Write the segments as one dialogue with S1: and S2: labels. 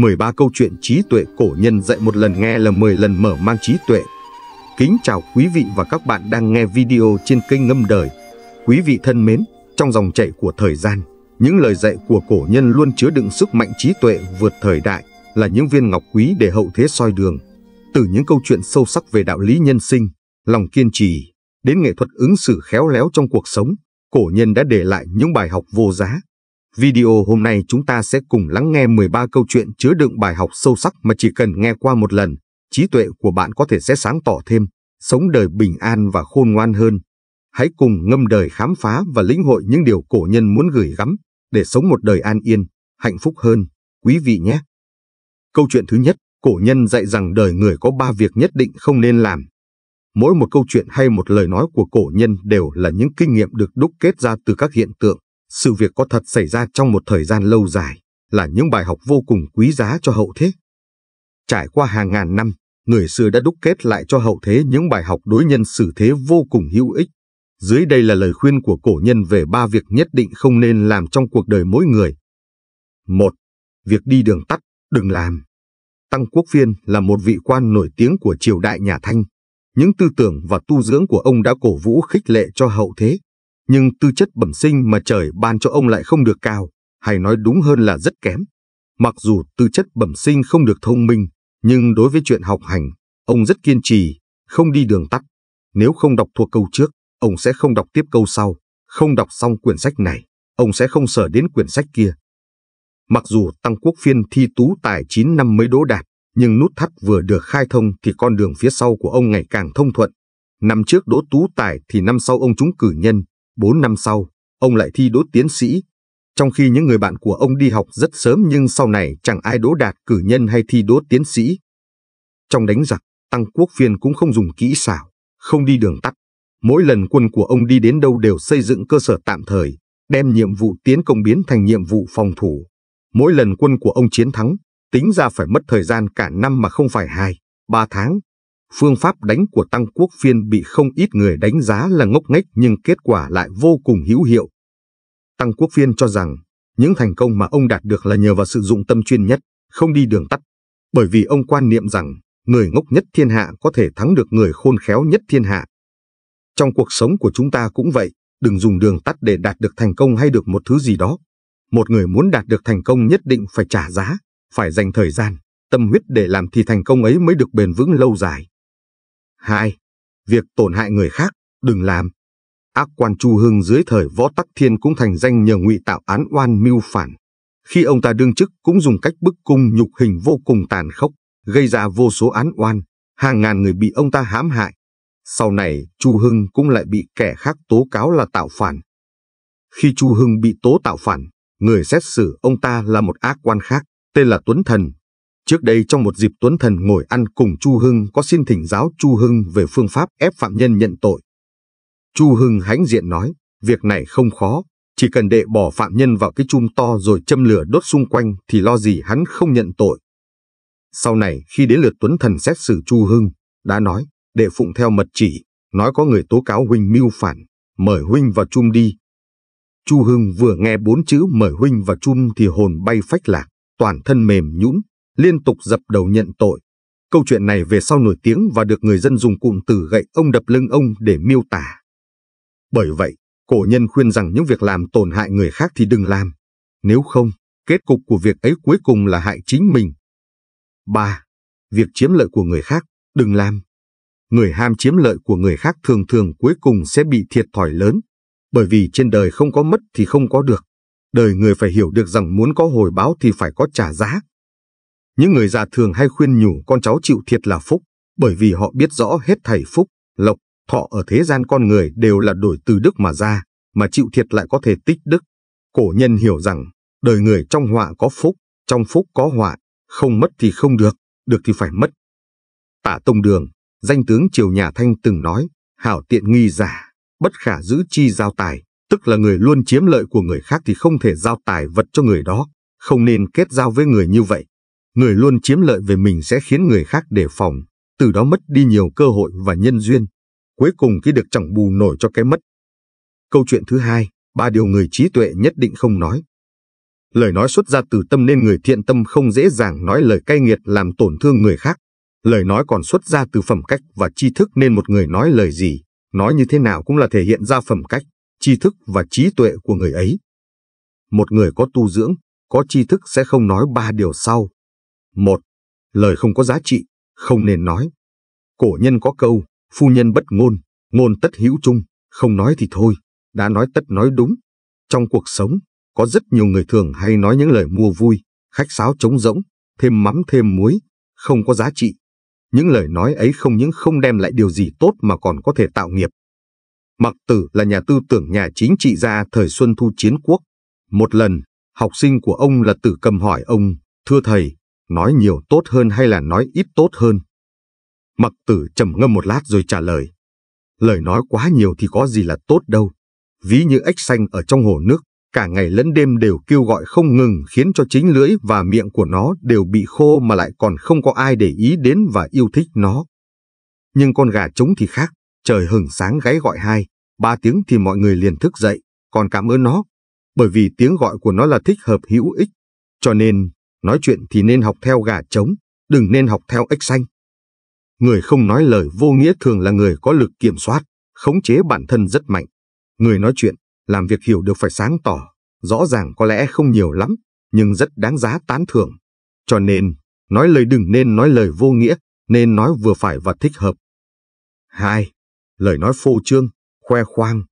S1: 13 câu chuyện trí tuệ cổ nhân dạy một lần nghe là 10 lần mở mang trí tuệ. Kính chào quý vị và các bạn đang nghe video trên kênh Ngâm Đời. Quý vị thân mến, trong dòng chảy của thời gian, những lời dạy của cổ nhân luôn chứa đựng sức mạnh trí tuệ vượt thời đại, là những viên ngọc quý để hậu thế soi đường. Từ những câu chuyện sâu sắc về đạo lý nhân sinh, lòng kiên trì, đến nghệ thuật ứng xử khéo léo trong cuộc sống, cổ nhân đã để lại những bài học vô giá. Video hôm nay chúng ta sẽ cùng lắng nghe 13 câu chuyện chứa đựng bài học sâu sắc mà chỉ cần nghe qua một lần, trí tuệ của bạn có thể sẽ sáng tỏ thêm, sống đời bình an và khôn ngoan hơn. Hãy cùng ngâm đời khám phá và lĩnh hội những điều cổ nhân muốn gửi gắm để sống một đời an yên, hạnh phúc hơn, quý vị nhé. Câu chuyện thứ nhất, cổ nhân dạy rằng đời người có ba việc nhất định không nên làm. Mỗi một câu chuyện hay một lời nói của cổ nhân đều là những kinh nghiệm được đúc kết ra từ các hiện tượng, sự việc có thật xảy ra trong một thời gian lâu dài, là những bài học vô cùng quý giá cho hậu thế. Trải qua hàng ngàn năm, người xưa đã đúc kết lại cho hậu thế những bài học đối nhân xử thế vô cùng hữu ích. Dưới đây là lời khuyên của cổ nhân về ba việc nhất định không nên làm trong cuộc đời mỗi người. Một, Việc đi đường tắt, đừng làm. Tăng Quốc Phiên là một vị quan nổi tiếng của triều đại nhà Thanh. Những tư tưởng và tu dưỡng của ông đã cổ vũ khích lệ cho hậu thế. Nhưng tư chất bẩm sinh mà trời ban cho ông lại không được cao, hay nói đúng hơn là rất kém. Mặc dù tư chất bẩm sinh không được thông minh, nhưng đối với chuyện học hành, ông rất kiên trì, không đi đường tắt. Nếu không đọc thuộc câu trước, ông sẽ không đọc tiếp câu sau, không đọc xong quyển sách này, ông sẽ không sở đến quyển sách kia. Mặc dù Tăng Quốc Phiên thi tú tài 9 năm mới đỗ đạt, nhưng nút thắt vừa được khai thông thì con đường phía sau của ông ngày càng thông thuận. Năm trước đỗ tú tài thì năm sau ông trúng cử nhân, 4 năm sau, ông lại thi đỗ tiến sĩ. Trong khi những người bạn của ông đi học rất sớm nhưng sau này chẳng ai đỗ đạt cử nhân hay thi đỗ tiến sĩ. Trong đánh giặc, Tăng Quốc Phiên cũng không dùng kỹ xảo, không đi đường tắt. Mỗi lần quân của ông đi đến đâu đều xây dựng cơ sở tạm thời, đem nhiệm vụ tiến công biến thành nhiệm vụ phòng thủ. Mỗi lần quân của ông chiến thắng, tính ra phải mất thời gian cả năm mà không phải hai, ba tháng. Phương pháp đánh của Tăng Quốc Phiên bị không ít người đánh giá là ngốc nghếch nhưng kết quả lại vô cùng hữu hiệu. Tăng Quốc Phiên cho rằng, những thành công mà ông đạt được là nhờ vào sự dụng tâm chuyên nhất, không đi đường tắt. Bởi vì ông quan niệm rằng, người ngốc nhất thiên hạ có thể thắng được người khôn khéo nhất thiên hạ. Trong cuộc sống của chúng ta cũng vậy, đừng dùng đường tắt để đạt được thành công hay được một thứ gì đó. Một người muốn đạt được thành công nhất định phải trả giá, phải dành thời gian, tâm huyết để làm thì thành công ấy mới được bền vững lâu dài. 2. Việc tổn hại người khác, đừng làm. Ác quan Chu Hưng dưới thời Võ Tắc Thiên cũng thành danh nhờ ngụy tạo án oan mưu phản. Khi ông ta đương chức cũng dùng cách bức cung nhục hình vô cùng tàn khốc, gây ra vô số án oan, hàng ngàn người bị ông ta hãm hại. Sau này, Chu Hưng cũng lại bị kẻ khác tố cáo là tạo phản. Khi Chu Hưng bị tố tạo phản, người xét xử ông ta là một ác quan khác, tên là Tuấn Thần. Trước đây trong một dịp Tuấn Thần ngồi ăn cùng Chu Hưng có xin thỉnh giáo Chu Hưng về phương pháp ép phạm nhân nhận tội. Chu Hưng hãnh diện nói, việc này không khó, chỉ cần đệ bỏ phạm nhân vào cái chum to rồi châm lửa đốt xung quanh thì lo gì hắn không nhận tội. Sau này khi đến lượt Tuấn Thần xét xử Chu Hưng, đã nói, đệ phụng theo mật chỉ, nói có người tố cáo huynh mưu phản, mời huynh vào chum đi. Chu Hưng vừa nghe bốn chữ mời huynh vào chum thì hồn bay phách lạc, toàn thân mềm nhũn, liên tục dập đầu nhận tội. Câu chuyện này về sau nổi tiếng và được người dân dùng cụm từ gậy ông đập lưng ông để miêu tả. Bởi vậy, cổ nhân khuyên rằng những việc làm tổn hại người khác thì đừng làm. Nếu không, kết cục của việc ấy cuối cùng là hại chính mình. 3. Việc chiếm lợi của người khác, đừng làm. Người ham chiếm lợi của người khác thường thường cuối cùng sẽ bị thiệt thòi lớn, bởi vì trên đời không có mất thì không có được. Đời người phải hiểu được rằng muốn có hồi báo thì phải có trả giá. Những người già thường hay khuyên nhủ con cháu chịu thiệt là phúc, bởi vì họ biết rõ hết thảy phúc, lộc, thọ ở thế gian con người đều là đổi từ đức mà ra, mà chịu thiệt lại có thể tích đức. Cổ nhân hiểu rằng, đời người trong họa có phúc, trong phúc có họa, không mất thì không được, được thì phải mất. tả Tông Đường, danh tướng triều nhà Thanh từng nói, hảo tiện nghi giả, bất khả giữ chi giao tài, tức là người luôn chiếm lợi của người khác thì không thể giao tài vật cho người đó, không nên kết giao với người như vậy. Người luôn chiếm lợi về mình sẽ khiến người khác đề phòng, từ đó mất đi nhiều cơ hội và nhân duyên. Cuối cùng khi được chẳng bù nổi cho cái mất. Câu chuyện thứ hai, ba điều người trí tuệ nhất định không nói. Lời nói xuất ra từ tâm nên người thiện tâm không dễ dàng nói lời cay nghiệt làm tổn thương người khác. Lời nói còn xuất ra từ phẩm cách và tri thức nên một người nói lời gì, nói như thế nào cũng là thể hiện ra phẩm cách, tri thức và trí tuệ của người ấy. Một người có tu dưỡng, có tri thức sẽ không nói ba điều sau. Một, lời không có giá trị, không nên nói. Cổ nhân có câu, phu nhân bất ngôn, ngôn tất hữu chung, không nói thì thôi, đã nói tất nói đúng. Trong cuộc sống, có rất nhiều người thường hay nói những lời mua vui, khách sáo trống rỗng, thêm mắm thêm muối, không có giá trị. Những lời nói ấy không những không đem lại điều gì tốt mà còn có thể tạo nghiệp. Mặc tử là nhà tư tưởng nhà chính trị gia thời Xuân Thu Chiến Quốc. Một lần, học sinh của ông là tử cầm hỏi ông, thưa thầy, nói nhiều tốt hơn hay là nói ít tốt hơn? Mặc tử trầm ngâm một lát rồi trả lời. Lời nói quá nhiều thì có gì là tốt đâu. Ví như ếch xanh ở trong hồ nước, cả ngày lẫn đêm đều kêu gọi không ngừng khiến cho chính lưỡi và miệng của nó đều bị khô mà lại còn không có ai để ý đến và yêu thích nó. Nhưng con gà trống thì khác, trời hừng sáng gáy gọi hai, ba tiếng thì mọi người liền thức dậy, còn cảm ơn nó, bởi vì tiếng gọi của nó là thích hợp hữu ích. Cho nên, nói chuyện thì nên học theo gà trống, đừng nên học theo ếch xanh. Người không nói lời vô nghĩa thường là người có lực kiểm soát, khống chế bản thân rất mạnh. Người nói chuyện, làm việc hiểu được phải sáng tỏ, rõ ràng có lẽ không nhiều lắm, nhưng rất đáng giá tán thưởng. Cho nên, nói lời đừng nên nói lời vô nghĩa, nên nói vừa phải và thích hợp. 2. Lời nói phô trương, khoe khoang.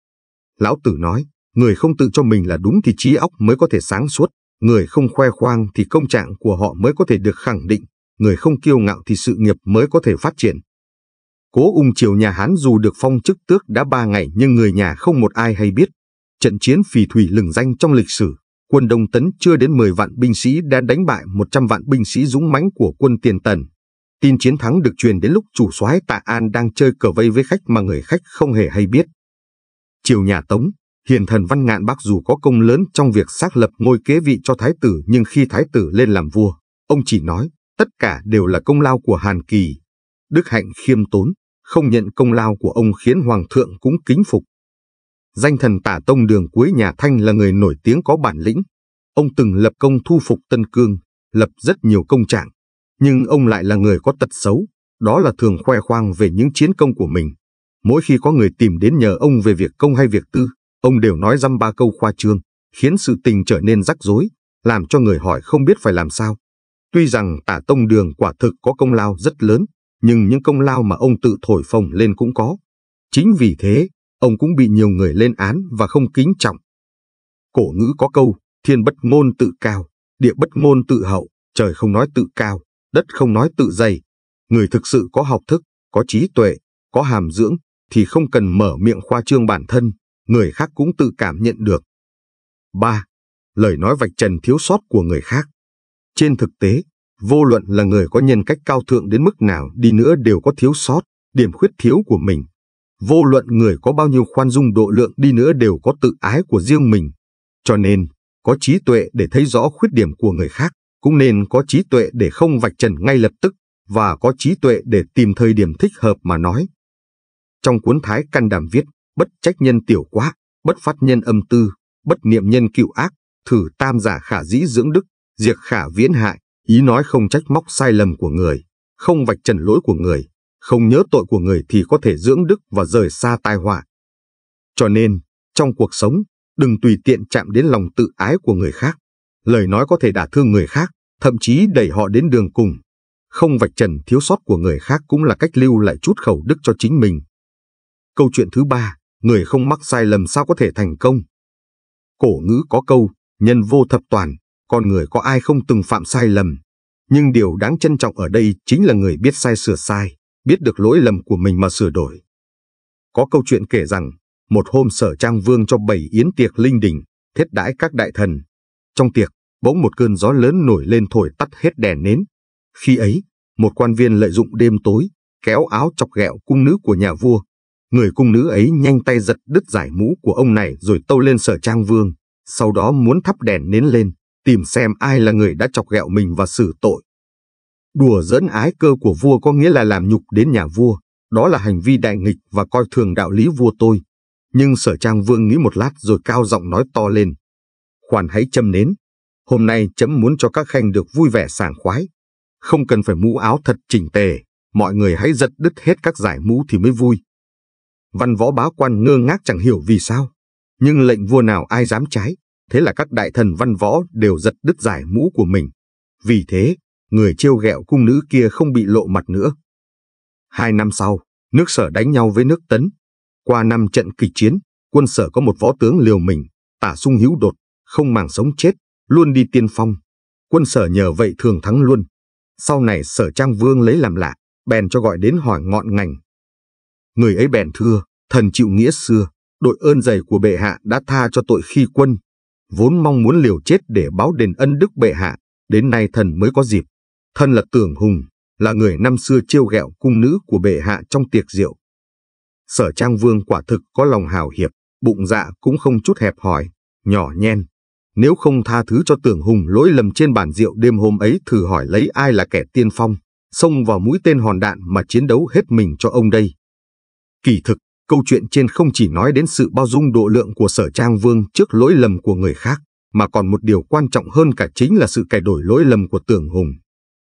S1: Lão Tử nói, người không tự cho mình là đúng thì trí óc mới có thể sáng suốt, người không khoe khoang thì công trạng của họ mới có thể được khẳng định, người không kiêu ngạo thì sự nghiệp mới có thể phát triển. Cố ung triều nhà Hán dù được phong chức tước đã ba ngày nhưng người nhà không một ai hay biết. Trận chiến phì thủy lừng danh trong lịch sử, quân Đông Tấn chưa đến 10 vạn binh sĩ đã đánh bại 100 vạn binh sĩ dũng mãnh của quân Tiền Tần. Tin chiến thắng được truyền đến lúc chủ soái Tạ An đang chơi cờ vây với khách mà người khách không hề hay biết. Triều nhà Tống, hiền thần Văn Ngạn Bắc dù có công lớn trong việc xác lập ngôi kế vị cho thái tử nhưng khi thái tử lên làm vua, ông chỉ nói tất cả đều là công lao của Hàn Kỳ. Đức hạnh khiêm tốn, không nhận công lao của ông khiến Hoàng thượng cũng kính phục. Danh thần tả tông đường cuối nhà Thanh là người nổi tiếng có bản lĩnh. Ông từng lập công thu phục Tân Cương, lập rất nhiều công trạng. Nhưng ông lại là người có tật xấu, đó là thường khoe khoang về những chiến công của mình. Mỗi khi có người tìm đến nhờ ông về việc công hay việc tư, ông đều nói dăm ba câu khoa trương, khiến sự tình trở nên rắc rối, làm cho người hỏi không biết phải làm sao. Tuy rằng tả tông đường quả thực có công lao rất lớn, nhưng những công lao mà ông tự thổi phồng lên cũng có. Chính vì thế, ông cũng bị nhiều người lên án và không kính trọng. Cổ ngữ có câu, thiên bất ngôn tự cao, địa bất ngôn tự hậu, trời không nói tự cao, đất không nói tự dày. Người thực sự có học thức, có trí tuệ, có hàm dưỡng, thì không cần mở miệng khoa trương bản thân, người khác cũng tự cảm nhận được. 3. Lời nói vạch trần thiếu sót của người khác. Trên thực tế, vô luận là người có nhân cách cao thượng đến mức nào đi nữa đều có thiếu sót, điểm khuyết thiếu của mình. Vô luận người có bao nhiêu khoan dung độ lượng đi nữa đều có tự ái của riêng mình. Cho nên, có trí tuệ để thấy rõ khuyết điểm của người khác, cũng nên có trí tuệ để không vạch trần ngay lập tức, và có trí tuệ để tìm thời điểm thích hợp mà nói. Trong cuốn Thái Căn Đàm viết, bất trách nhân tiểu quá, bất phát nhân âm tư, bất niệm nhân cựu ác, thử tam giả khả dĩ dưỡng đức, diệt khả viễn hại, ý nói không trách móc sai lầm của người, không vạch trần lỗi của người, không nhớ tội của người thì có thể dưỡng đức và rời xa tai họa. Cho nên, trong cuộc sống, đừng tùy tiện chạm đến lòng tự ái của người khác. Lời nói có thể đả thương người khác, thậm chí đẩy họ đến đường cùng. Không vạch trần thiếu sót của người khác cũng là cách lưu lại chút khẩu đức cho chính mình. Câu chuyện thứ ba, người không mắc sai lầm sao có thể thành công? Cổ ngữ có câu, nhân vô thập toàn, con người có ai không từng phạm sai lầm. Nhưng điều đáng trân trọng ở đây chính là người biết sai sửa sai, biết được lỗi lầm của mình mà sửa đổi. Có câu chuyện kể rằng, một hôm sở trang vương cho bảy yến tiệc linh đình, thiết đãi các đại thần. Trong tiệc, bỗng một cơn gió lớn nổi lên thổi tắt hết đèn nến. Khi ấy, một quan viên lợi dụng đêm tối, kéo áo chọc ghẹo cung nữ của nhà vua. Người cung nữ ấy nhanh tay giật đứt giải mũ của ông này rồi tâu lên sở trang vương, sau đó muốn thắp đèn nến lên tìm xem ai là người đã chọc ghẹo mình và xử tội. Đùa dẫn ái cơ của vua có nghĩa là làm nhục đến nhà vua, đó là hành vi đại nghịch và coi thường đạo lý vua tôi. Nhưng sở trang vương nghĩ một lát rồi cao giọng nói to lên. Khoan hãy châm nến. Hôm nay chấm muốn cho các khanh được vui vẻ sảng khoái. Không cần phải mũ áo thật chỉnh tề, mọi người hãy giật đứt hết các giải mũ thì mới vui. Văn võ bá quan ngơ ngác chẳng hiểu vì sao, nhưng lệnh vua nào ai dám trái, thế là các đại thần văn võ đều giật đứt giải mũ của mình. Vì thế, người trêu ghẹo cung nữ kia không bị lộ mặt nữa. Hai năm sau, nước sở đánh nhau với nước tấn. Qua năm trận kịch chiến, quân sở có một võ tướng liều mình, tả sung hữu đột, không màng sống chết, luôn đi tiên phong. Quân sở nhờ vậy thường thắng luôn. Sau này sở trang vương lấy làm lạ, bèn cho gọi đến hỏi ngọn ngành. Người ấy bèn thưa, thần chịu nghĩa xưa, đội ơn dày của bệ hạ đã tha cho tội khi quân. Vốn mong muốn liều chết để báo đền ân đức bệ hạ, đến nay thần mới có dịp. Thân là tưởng hùng, là người năm xưa trêu ghẹo cung nữ của bệ hạ trong tiệc rượu. Sở Trang Vương quả thực có lòng hào hiệp, bụng dạ cũng không chút hẹp hòi, nhỏ nhen. Nếu không tha thứ cho tưởng hùng lỗi lầm trên bàn rượu đêm hôm ấy thử hỏi lấy ai là kẻ tiên phong, xông vào mũi tên hòn đạn mà chiến đấu hết mình cho ông đây. Kỳ thực, câu chuyện trên không chỉ nói đến sự bao dung độ lượng của sở trang vương trước lỗi lầm của người khác, mà còn một điều quan trọng hơn cả chính là sự cải đổi lỗi lầm của tưởng hùng.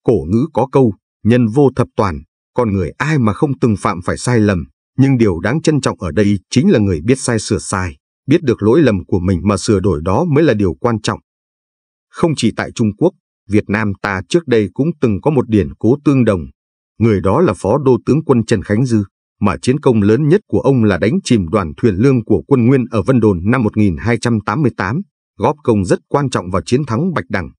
S1: Cổ ngữ có câu, nhân vô thập toàn, con người ai mà không từng phạm phải sai lầm, nhưng điều đáng trân trọng ở đây chính là người biết sai sửa sai, biết được lỗi lầm của mình mà sửa đổi đó mới là điều quan trọng. Không chỉ tại Trung Quốc, Việt Nam ta trước đây cũng từng có một điển cố tương đồng. Người đó là Phó Đô tướng quân Trần Khánh Dư, mà chiến công lớn nhất của ông là đánh chìm đoàn thuyền lương của quân Nguyên ở Vân Đồn năm 1288, góp công rất quan trọng vào chiến thắng Bạch Đằng.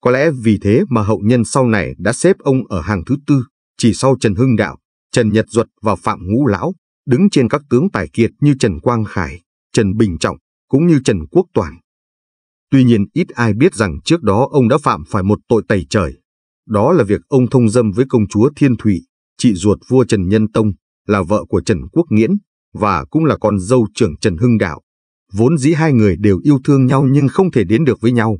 S1: Có lẽ vì thế mà hậu nhân sau này đã xếp ông ở hàng thứ tư, chỉ sau Trần Hưng Đạo, Trần Nhật Duật và Phạm Ngũ Lão, đứng trên các tướng tài kiệt như Trần Quang Khải, Trần Bình Trọng, cũng như Trần Quốc Toàn. Tuy nhiên ít ai biết rằng trước đó ông đã phạm phải một tội tẩy trời. Đó là việc ông thông dâm với công chúa Thiên Thụy, chị ruột vua Trần Nhân Tông, là vợ của Trần Quốc Nghiễn, và cũng là con dâu trưởng Trần Hưng Đạo. Vốn dĩ hai người đều yêu thương nhau nhưng không thể đến được với nhau.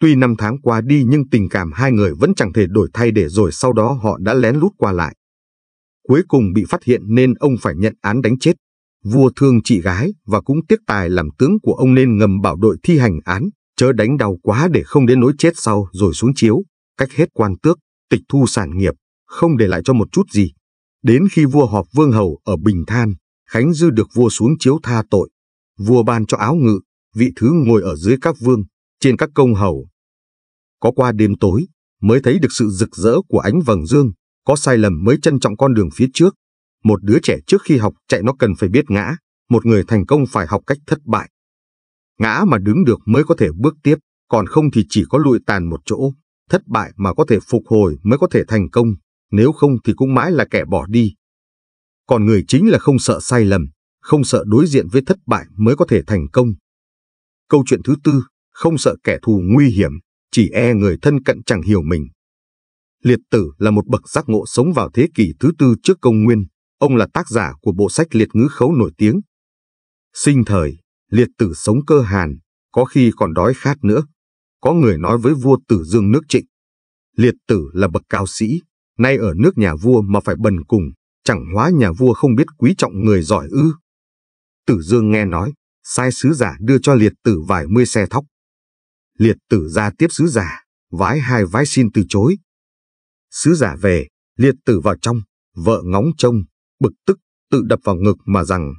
S1: Tuy năm tháng qua đi nhưng tình cảm hai người vẫn chẳng thể đổi thay để rồi sau đó họ đã lén lút qua lại. Cuối cùng bị phát hiện nên ông phải nhận án đánh chết. Vua thương chị gái và cũng tiếc tài làm tướng của ông nên ngầm bảo đội thi hành án, chớ đánh đau quá để không đến nỗi chết sau rồi xuống chiếu, cách hết quan tước, tịch thu sản nghiệp, không để lại cho một chút gì. Đến khi vua họp vương hầu ở Bình Than, Khánh Dư được vua xuống chiếu tha tội. Vua ban cho áo ngự, vị thứ ngồi ở dưới các vương, trên các công hầu. Có qua đêm tối, mới thấy được sự rực rỡ của ánh vầng dương, có sai lầm mới trân trọng con đường phía trước. Một đứa trẻ trước khi học chạy nó cần phải biết ngã, một người thành công phải học cách thất bại. Ngã mà đứng được mới có thể bước tiếp, còn không thì chỉ có lụi tàn một chỗ. Thất bại mà có thể phục hồi mới có thể thành công, nếu không thì cũng mãi là kẻ bỏ đi. Còn người chính là không sợ sai lầm, không sợ đối diện với thất bại mới có thể thành công. Câu chuyện thứ tư, không sợ kẻ thù nguy hiểm, chỉ e người thân cận chẳng hiểu mình. Liệt tử là một bậc giác ngộ sống vào thế kỷ thứ tư trước công nguyên, ông là tác giả của bộ sách liệt ngữ khấu nổi tiếng. Sinh thời, liệt tử sống cơ hàn, có khi còn đói khát nữa. Có người nói với vua tử dương nước trịnh. Liệt tử là bậc cao sĩ, nay ở nước nhà vua mà phải bần cùng, chẳng hóa nhà vua không biết quý trọng người giỏi ư. Tử dương nghe nói, sai sứ giả đưa cho liệt tử vài mươi xe thóc. Liệt tử ra tiếp sứ giả, vái hai vái xin từ chối. Sứ giả về, liệt tử vào trong, vợ ngóng trông, bực tức, tự đập vào ngực mà rằng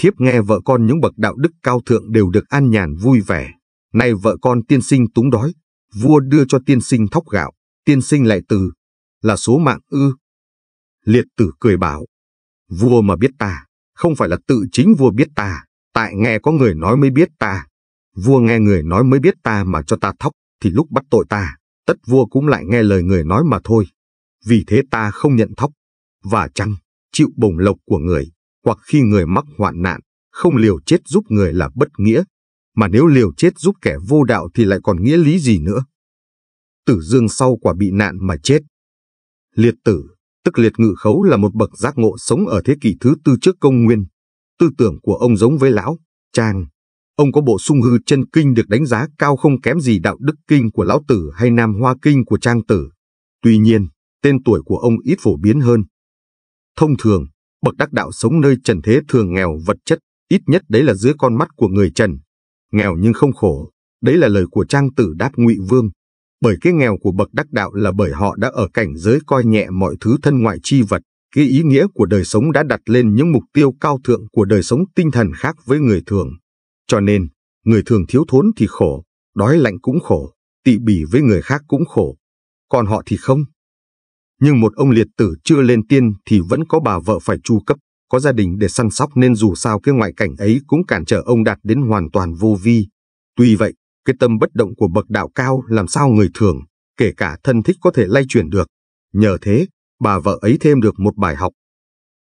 S1: thiếp nghe vợ con những bậc đạo đức cao thượng đều được an nhàn vui vẻ. Nay vợ con tiên sinh túng đói, vua đưa cho tiên sinh thóc gạo, tiên sinh lại từ, là số mạng ư. Liệt tử cười bảo, vua mà biết ta, không phải là tự chính vua biết ta, tại nghe có người nói mới biết ta. Vua nghe người nói mới biết ta mà cho ta thóc, thì lúc bắt tội ta, tất vua cũng lại nghe lời người nói mà thôi. Vì thế ta không nhận thóc, và chăng, chịu bổng lộc của người, hoặc khi người mắc hoạn nạn, không liều chết giúp người là bất nghĩa, mà nếu liều chết giúp kẻ vô đạo thì lại còn nghĩa lý gì nữa. Tử Dương sau quả bị nạn mà chết. Liệt tử, tức liệt ngự khấu là một bậc giác ngộ sống ở thế kỷ thứ tư trước công nguyên. Tư tưởng của ông giống với lão, Trang. Ông có bộ sung hư chân kinh được đánh giá cao không kém gì đạo đức kinh của lão tử hay nam hoa kinh của Trang tử. Tuy nhiên, tên tuổi của ông ít phổ biến hơn. Thông thường, bậc đắc đạo sống nơi trần thế thường nghèo vật chất, ít nhất đấy là dưới con mắt của người trần. Nghèo nhưng không khổ, Đấy là lời của trang tử đáp ngụy Vương. Bởi cái nghèo của bậc đắc đạo là bởi họ đã ở cảnh giới coi nhẹ mọi thứ thân ngoại chi vật. Cái ý nghĩa của đời sống đã đặt lên những mục tiêu cao thượng của đời sống tinh thần khác với người thường. Cho nên, người thường thiếu thốn thì khổ, đói lạnh cũng khổ, tị bỉ với người khác cũng khổ. Còn họ thì không. Nhưng một ông liệt tử chưa lên tiên thì vẫn có bà vợ phải chu cấp, có gia đình để săn sóc nên dù sao cái ngoại cảnh ấy cũng cản trở ông đạt đến hoàn toàn vô vi. Tuy vậy, cái tâm bất động của bậc đạo cao làm sao người thường, kể cả thân thích có thể lay chuyển được. Nhờ thế, bà vợ ấy thêm được một bài học.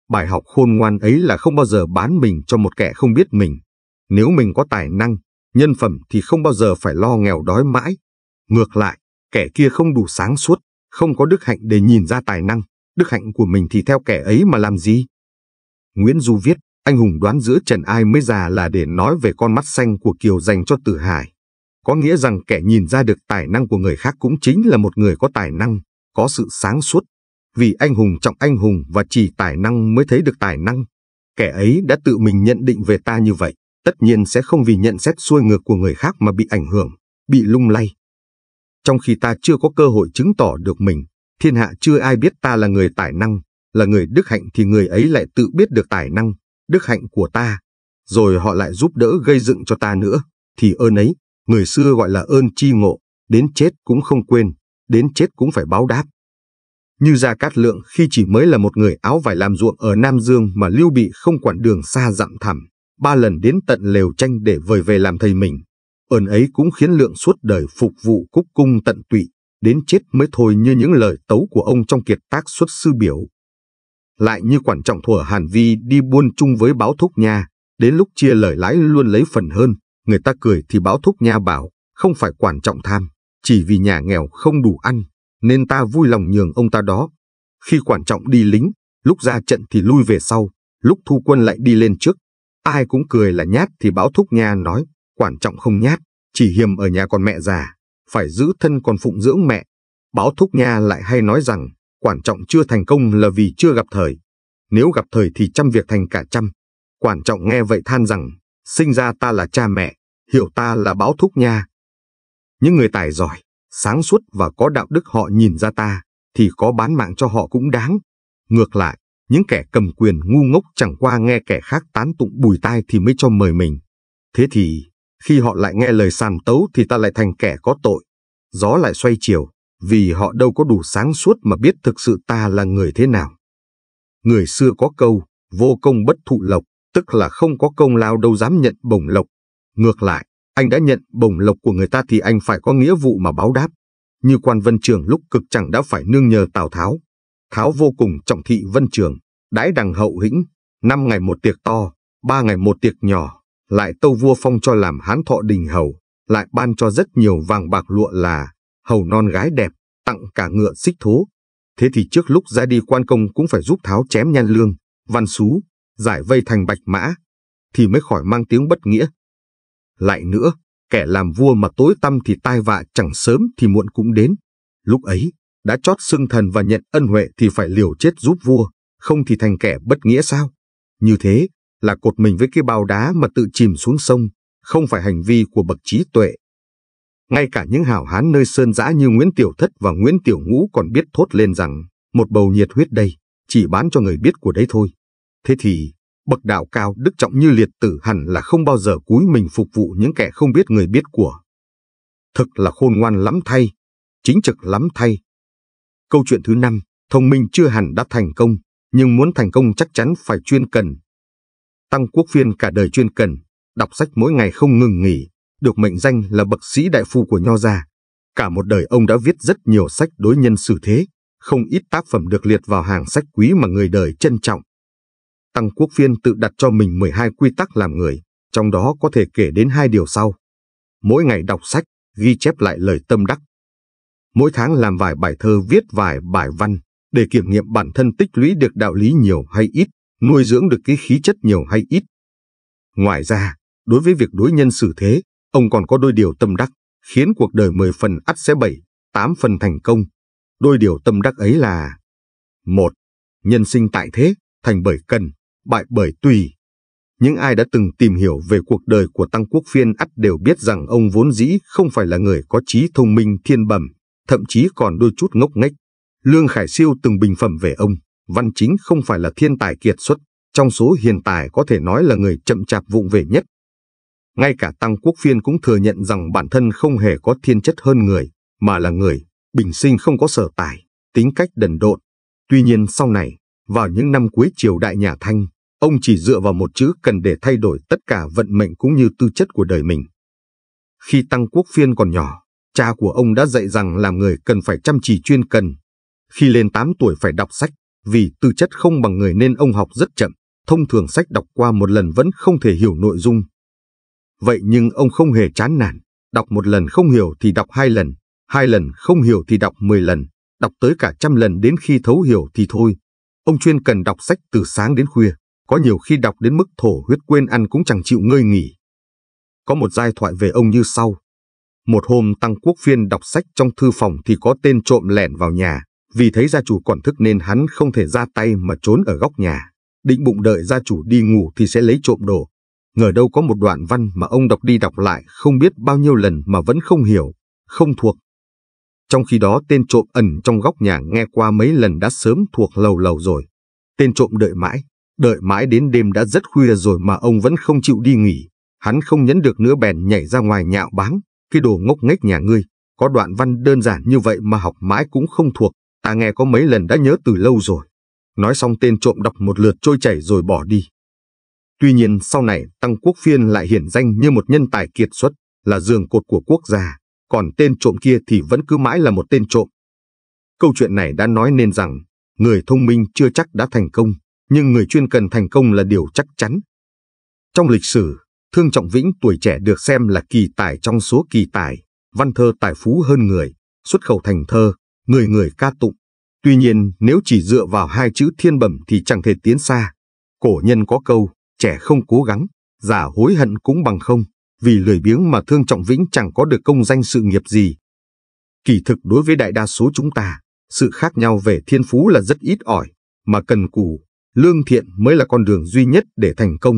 S1: Bài học khôn ngoan ấy là không bao giờ bán mình cho một kẻ không biết mình. Nếu mình có tài năng, nhân phẩm thì không bao giờ phải lo nghèo đói mãi. Ngược lại, kẻ kia không đủ sáng suốt, không có đức hạnh để nhìn ra tài năng, đức hạnh của mình thì theo kẻ ấy mà làm gì? Nguyễn Du viết, anh hùng đoán giữa trần ai mới già là để nói về con mắt xanh của Kiều dành cho Tử Hải. Có nghĩa rằng kẻ nhìn ra được tài năng của người khác cũng chính là một người có tài năng, có sự sáng suốt. Vì anh hùng trọng anh hùng và chỉ tài năng mới thấy được tài năng. Kẻ ấy đã tự mình nhận định về ta như vậy, tất nhiên sẽ không vì nhận xét xuôi ngược của người khác mà bị ảnh hưởng, bị lung lay. Trong khi ta chưa có cơ hội chứng tỏ được mình, thiên hạ chưa ai biết ta là người tài năng, là người đức hạnh thì người ấy lại tự biết được tài năng, đức hạnh của ta, rồi họ lại giúp đỡ gây dựng cho ta nữa, thì ơn ấy, người xưa gọi là ơn chi ngộ, đến chết cũng không quên, đến chết cũng phải báo đáp. Như Gia Cát Lượng khi chỉ mới là một người áo vải làm ruộng ở Nam Dương mà Lưu Bị không quản đường xa dặm thẳm, ba lần đến tận lều tranh để vời về làm thầy mình. Ơn ấy cũng khiến Lượng suốt đời phục vụ cúc cung tận tụy, đến chết mới thôi như những lời tấu của ông trong kiệt tác xuất sư biểu. Lại như quản trọng thuở Hàn Vi đi buôn chung với báo thúc nha, đến lúc chia lời lái luôn lấy phần hơn, người ta cười thì báo thúc nha bảo, không phải quản trọng tham, chỉ vì nhà nghèo không đủ ăn, nên ta vui lòng nhường ông ta đó. Khi quản trọng đi lính, lúc ra trận thì lui về sau, lúc thu quân lại đi lên trước. Ai cũng cười là nhát thì báo thúc nha nói, quản trọng không nhát, chỉ hiềm ở nhà con mẹ già, phải giữ thân còn phụng dưỡng mẹ. Báo thúc nha lại hay nói rằng, Quản trọng chưa thành công là vì chưa gặp thời. Nếu gặp thời thì trăm việc thành cả trăm. Quản trọng nghe vậy than rằng, sinh ra ta là cha mẹ, hiểu ta là báo thúc nha. Những người tài giỏi, sáng suốt và có đạo đức họ nhìn ra ta, thì có bán mạng cho họ cũng đáng. Ngược lại, những kẻ cầm quyền ngu ngốc chẳng qua nghe kẻ khác tán tụng bùi tai thì mới cho mời mình. Thế thì, khi họ lại nghe lời sàn tấu thì ta lại thành kẻ có tội. Gió lại xoay chiều, vì họ đâu có đủ sáng suốt mà biết thực sự ta là người thế nào. Người xưa có câu, vô công bất thụ lộc, tức là không có công lao đâu dám nhận bổng lộc. Ngược lại, anh đã nhận bổng lộc của người ta thì anh phải có nghĩa vụ mà báo đáp. Như quan vân trường lúc cực chẳng đã phải nương nhờ Tào Tháo. Tháo vô cùng trọng thị vân trường, đãi đằng hậu hĩnh, năm ngày một tiệc to, ba ngày một tiệc nhỏ, lại tâu vua phong cho làm hán thọ đình hầu, lại ban cho rất nhiều vàng bạc lụa là hầu non gái đẹp, tặng cả ngựa xích thố. Thế thì trước lúc ra đi quan công cũng phải giúp tháo chém nhan lương, văn xú, giải vây thành bạch mã, thì mới khỏi mang tiếng bất nghĩa. Lại nữa, kẻ làm vua mà tối tăm thì tai vạ chẳng sớm thì muộn cũng đến. Lúc ấy, đã chót xưng thần và nhận ân huệ thì phải liều chết giúp vua, không thì thành kẻ bất nghĩa sao? Như thế là cột mình với cái bao đá mà tự chìm xuống sông, không phải hành vi của bậc trí tuệ. Ngay cả những hảo hán nơi sơn giã như Nguyễn Tiểu Thất và Nguyễn Tiểu Ngũ còn biết thốt lên rằng một bầu nhiệt huyết đây, chỉ bán cho người biết của đấy thôi. Thế thì, bậc đạo cao đức trọng như liệt tử hẳn là không bao giờ cúi mình phục vụ những kẻ không biết người biết của. Thực là khôn ngoan lắm thay, chính trực lắm thay. Câu chuyện thứ năm, thông minh chưa hẳn đã thành công, nhưng muốn thành công chắc chắn phải chuyên cần. Tăng quốc phiên cả đời chuyên cần, đọc sách mỗi ngày không ngừng nghỉ, được mệnh danh là bậc sĩ đại phu của Nho gia. Cả một đời ông đã viết rất nhiều sách đối nhân xử thế, không ít tác phẩm được liệt vào hàng sách quý mà người đời trân trọng. Tăng Quốc Phiên tự đặt cho mình 12 quy tắc làm người, trong đó có thể kể đến hai điều sau. Mỗi ngày đọc sách, ghi chép lại lời tâm đắc. Mỗi tháng làm vài bài thơ viết vài bài văn, để kiểm nghiệm bản thân tích lũy được đạo lý nhiều hay ít, nuôi dưỡng được cái khí chất nhiều hay ít. Ngoài ra, đối với việc đối nhân xử thế, Ông còn có đôi điều tâm đắc, khiến cuộc đời 10 phần ắt sẽ bảy, 8 phần thành công. Đôi điều tâm đắc ấy là một Nhân sinh tại thế, thành bởi cần, bại bởi tùy. những ai đã từng tìm hiểu về cuộc đời của Tăng Quốc Phiên ắt đều biết rằng ông vốn dĩ không phải là người có trí thông minh thiên bẩm, thậm chí còn đôi chút ngốc nghếch. Lương Khải Siêu từng bình phẩm về ông, Văn Chính không phải là thiên tài kiệt xuất, trong số hiền tài có thể nói là người chậm chạp vụng về nhất. Ngay cả Tăng Quốc Phiên cũng thừa nhận rằng bản thân không hề có thiên chất hơn người, mà là người, bình sinh không có sở tài, tính cách đần độn. Tuy nhiên sau này, vào những năm cuối triều đại nhà Thanh, ông chỉ dựa vào một chữ cần để thay đổi tất cả vận mệnh cũng như tư chất của đời mình. Khi Tăng Quốc Phiên còn nhỏ, cha của ông đã dạy rằng làm người cần phải chăm chỉ chuyên cần. Khi lên 8 tuổi phải đọc sách, vì tư chất không bằng người nên ông học rất chậm, thông thường sách đọc qua một lần vẫn không thể hiểu nội dung. Vậy nhưng ông không hề chán nản, đọc một lần không hiểu thì đọc hai lần, hai lần không hiểu thì đọc mười lần, đọc tới cả trăm lần đến khi thấu hiểu thì thôi. Ông chuyên cần đọc sách từ sáng đến khuya, có nhiều khi đọc đến mức thổ huyết quên ăn cũng chẳng chịu ngơi nghỉ. Có một giai thoại về ông như sau. Một hôm Tăng Quốc Phiên đọc sách trong thư phòng thì có tên trộm lẻn vào nhà, vì thấy gia chủ còn thức nên hắn không thể ra tay mà trốn ở góc nhà. Định bụng đợi gia chủ đi ngủ thì sẽ lấy trộm đồ. Ngờ đâu có một đoạn văn mà ông đọc đi đọc lại không biết bao nhiêu lần mà vẫn không hiểu, không thuộc. Trong khi đó tên trộm ẩn trong góc nhà nghe qua mấy lần đã sớm thuộc lầu lầu rồi. Tên trộm đợi mãi, đợi mãi đến đêm đã rất khuya rồi mà ông vẫn không chịu đi nghỉ. Hắn không nhấn được nữa bèn nhảy ra ngoài nhạo báng, cái đồ ngốc nghếch nhà ngươi. Có đoạn văn đơn giản như vậy mà học mãi cũng không thuộc, ta nghe có mấy lần đã nhớ từ lâu rồi. Nói xong tên trộm đọc một lượt trôi chảy rồi bỏ đi. Tuy nhiên sau này Tăng Quốc Phiên lại hiển danh như một nhân tài kiệt xuất, là giường cột của quốc gia, còn tên trộm kia thì vẫn cứ mãi là một tên trộm. Câu chuyện này đã nói nên rằng, người thông minh chưa chắc đã thành công, nhưng người chuyên cần thành công là điều chắc chắn. Trong lịch sử, Thương Trọng Vĩnh tuổi trẻ được xem là kỳ tài trong số kỳ tài, văn thơ tài phú hơn người, xuất khẩu thành thơ, người người ca tụng. Tuy nhiên, nếu chỉ dựa vào hai chữ thiên bẩm thì chẳng thể tiến xa. Cổ nhân có câu, trẻ không cố gắng, già hối hận cũng bằng không, vì lười biếng mà Thương Trọng Vĩnh chẳng có được công danh sự nghiệp gì. Kỳ thực đối với đại đa số chúng ta, sự khác nhau về thiên phú là rất ít ỏi, mà cần cù, lương thiện mới là con đường duy nhất để thành công.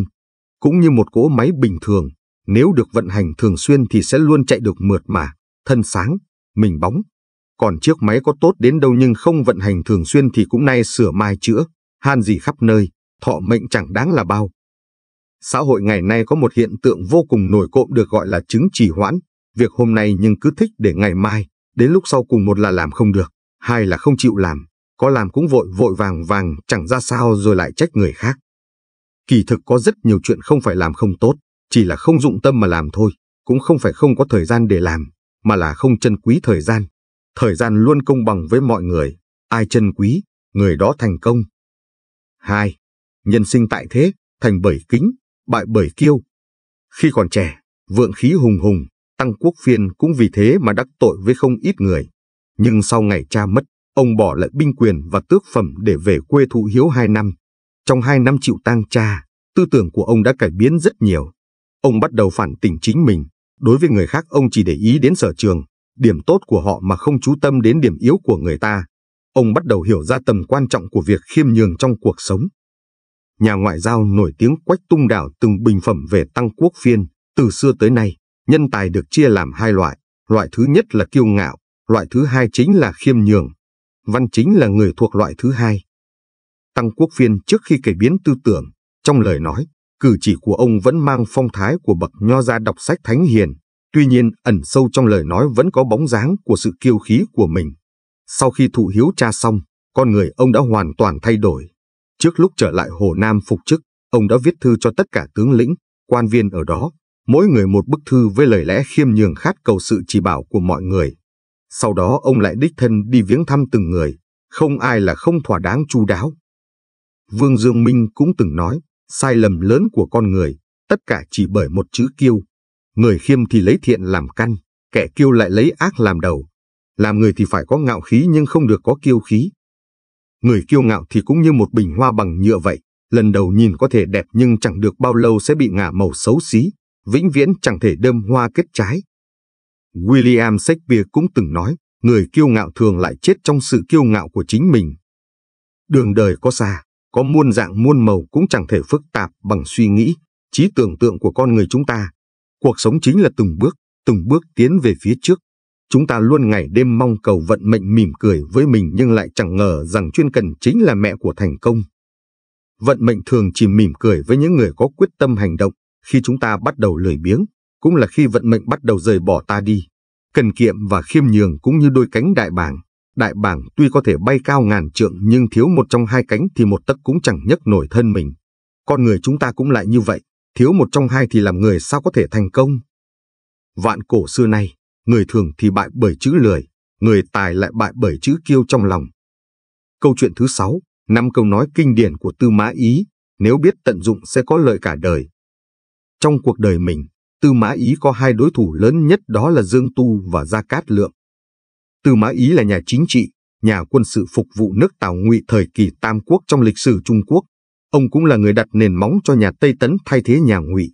S1: Cũng như một cỗ máy bình thường, nếu được vận hành thường xuyên thì sẽ luôn chạy được mượt mà, thân sáng, mình bóng. Còn chiếc máy có tốt đến đâu nhưng không vận hành thường xuyên thì cũng nay sửa mai chữa, han gì khắp nơi, thọ mệnh chẳng đáng là bao. Xã hội ngày nay có một hiện tượng vô cùng nổi cộm được gọi là chứng trì hoãn, việc hôm nay nhưng cứ thích để ngày mai, đến lúc sau cùng một là làm không được, hai là không chịu làm, có làm cũng vội vội vàng vàng chẳng ra sao rồi lại trách người khác. Kỳ thực có rất nhiều chuyện không phải làm không tốt, chỉ là không dụng tâm mà làm thôi, cũng không phải không có thời gian để làm, mà là không trân quý thời gian. Thời gian luôn công bằng với mọi người, ai trân quý, người đó thành công. 2. Nhân sinh tại thế, thành bởi kính, bại bởi kiêu. Khi còn trẻ, vượng khí hùng hùng, Tăng Quốc Phiên cũng vì thế mà đắc tội với không ít người. Nhưng sau ngày cha mất, ông bỏ lại binh quyền và tước phẩm để về quê thụ hiếu hai năm. Trong hai năm chịu tang cha, tư tưởng của ông đã cải biến rất nhiều. Ông bắt đầu phản tỉnh chính mình. Đối với người khác ông chỉ để ý đến sở trường, điểm tốt của họ mà không chú tâm đến điểm yếu của người ta. Ông bắt đầu hiểu ra tầm quan trọng của việc khiêm nhường trong cuộc sống. Nhà ngoại giao nổi tiếng Quách Tung Đảo từng bình phẩm về Tăng Quốc Phiên, từ xưa tới nay, nhân tài được chia làm hai loại, loại thứ nhất là kiêu ngạo, loại thứ hai chính là khiêm nhường. Văn chính là người thuộc loại thứ hai. Tăng Quốc Phiên trước khi cải biến tư tưởng, trong lời nói, cử chỉ của ông vẫn mang phong thái của bậc nho gia đọc sách thánh hiền, tuy nhiên ẩn sâu trong lời nói vẫn có bóng dáng của sự kiêu khí của mình. Sau khi thụ hiếu cha xong, con người ông đã hoàn toàn thay đổi. Trước lúc trở lại Hồ Nam phục chức, ông đã viết thư cho tất cả tướng lĩnh, quan viên ở đó, mỗi người một bức thư với lời lẽ khiêm nhường khát cầu sự chỉ bảo của mọi người. Sau đó ông lại đích thân đi viếng thăm từng người, không ai là không thỏa đáng chu đáo. Vương Dương Minh cũng từng nói, sai lầm lớn của con người, tất cả chỉ bởi một chữ kiêu. Người khiêm thì lấy thiện làm căn, kẻ kiêu lại lấy ác làm đầu. Làm người thì phải có ngạo khí nhưng không được có kiêu khí. Người kiêu ngạo thì cũng như một bình hoa bằng nhựa vậy, lần đầu nhìn có thể đẹp nhưng chẳng được bao lâu sẽ bị ngả màu xấu xí, vĩnh viễn chẳng thể đơm hoa kết trái. William Shakespeare cũng từng nói, người kiêu ngạo thường lại chết trong sự kiêu ngạo của chính mình. Đường đời có xa, có muôn dạng muôn màu cũng chẳng thể phức tạp bằng suy nghĩ, trí tưởng tượng của con người chúng ta. Cuộc sống chính là từng bước, từng bước tiến về phía trước. Chúng ta luôn ngày đêm mong cầu vận mệnh mỉm cười với mình nhưng lại chẳng ngờ rằng chuyên cần chính là mẹ của thành công. Vận mệnh thường chỉ mỉm cười với những người có quyết tâm hành động, khi chúng ta bắt đầu lười biếng, cũng là khi vận mệnh bắt đầu rời bỏ ta đi. Cần kiệm và khiêm nhường cũng như đôi cánh đại bàng. Đại bàng tuy có thể bay cao ngàn trượng nhưng thiếu một trong hai cánh thì một tấc cũng chẳng nhấc nổi thân mình. Con người chúng ta cũng lại như vậy, thiếu một trong hai thì làm người sao có thể thành công. Vạn cổ xưa nay, người thường thì bại bởi chữ lười, người tài lại bại bởi chữ kiêu trong lòng. Câu chuyện thứ sáu, năm câu nói kinh điển của Tư Mã Ý, nếu biết tận dụng sẽ có lợi cả đời. Trong cuộc đời mình, Tư Mã Ý có hai đối thủ lớn nhất đó là Dương Tu và Gia Cát Lượng. Tư Mã Ý là nhà chính trị, nhà quân sự phục vụ nước Tào Ngụy thời kỳ Tam Quốc trong lịch sử Trung Quốc. Ông cũng là người đặt nền móng cho nhà Tây Tấn thay thế nhà Ngụy.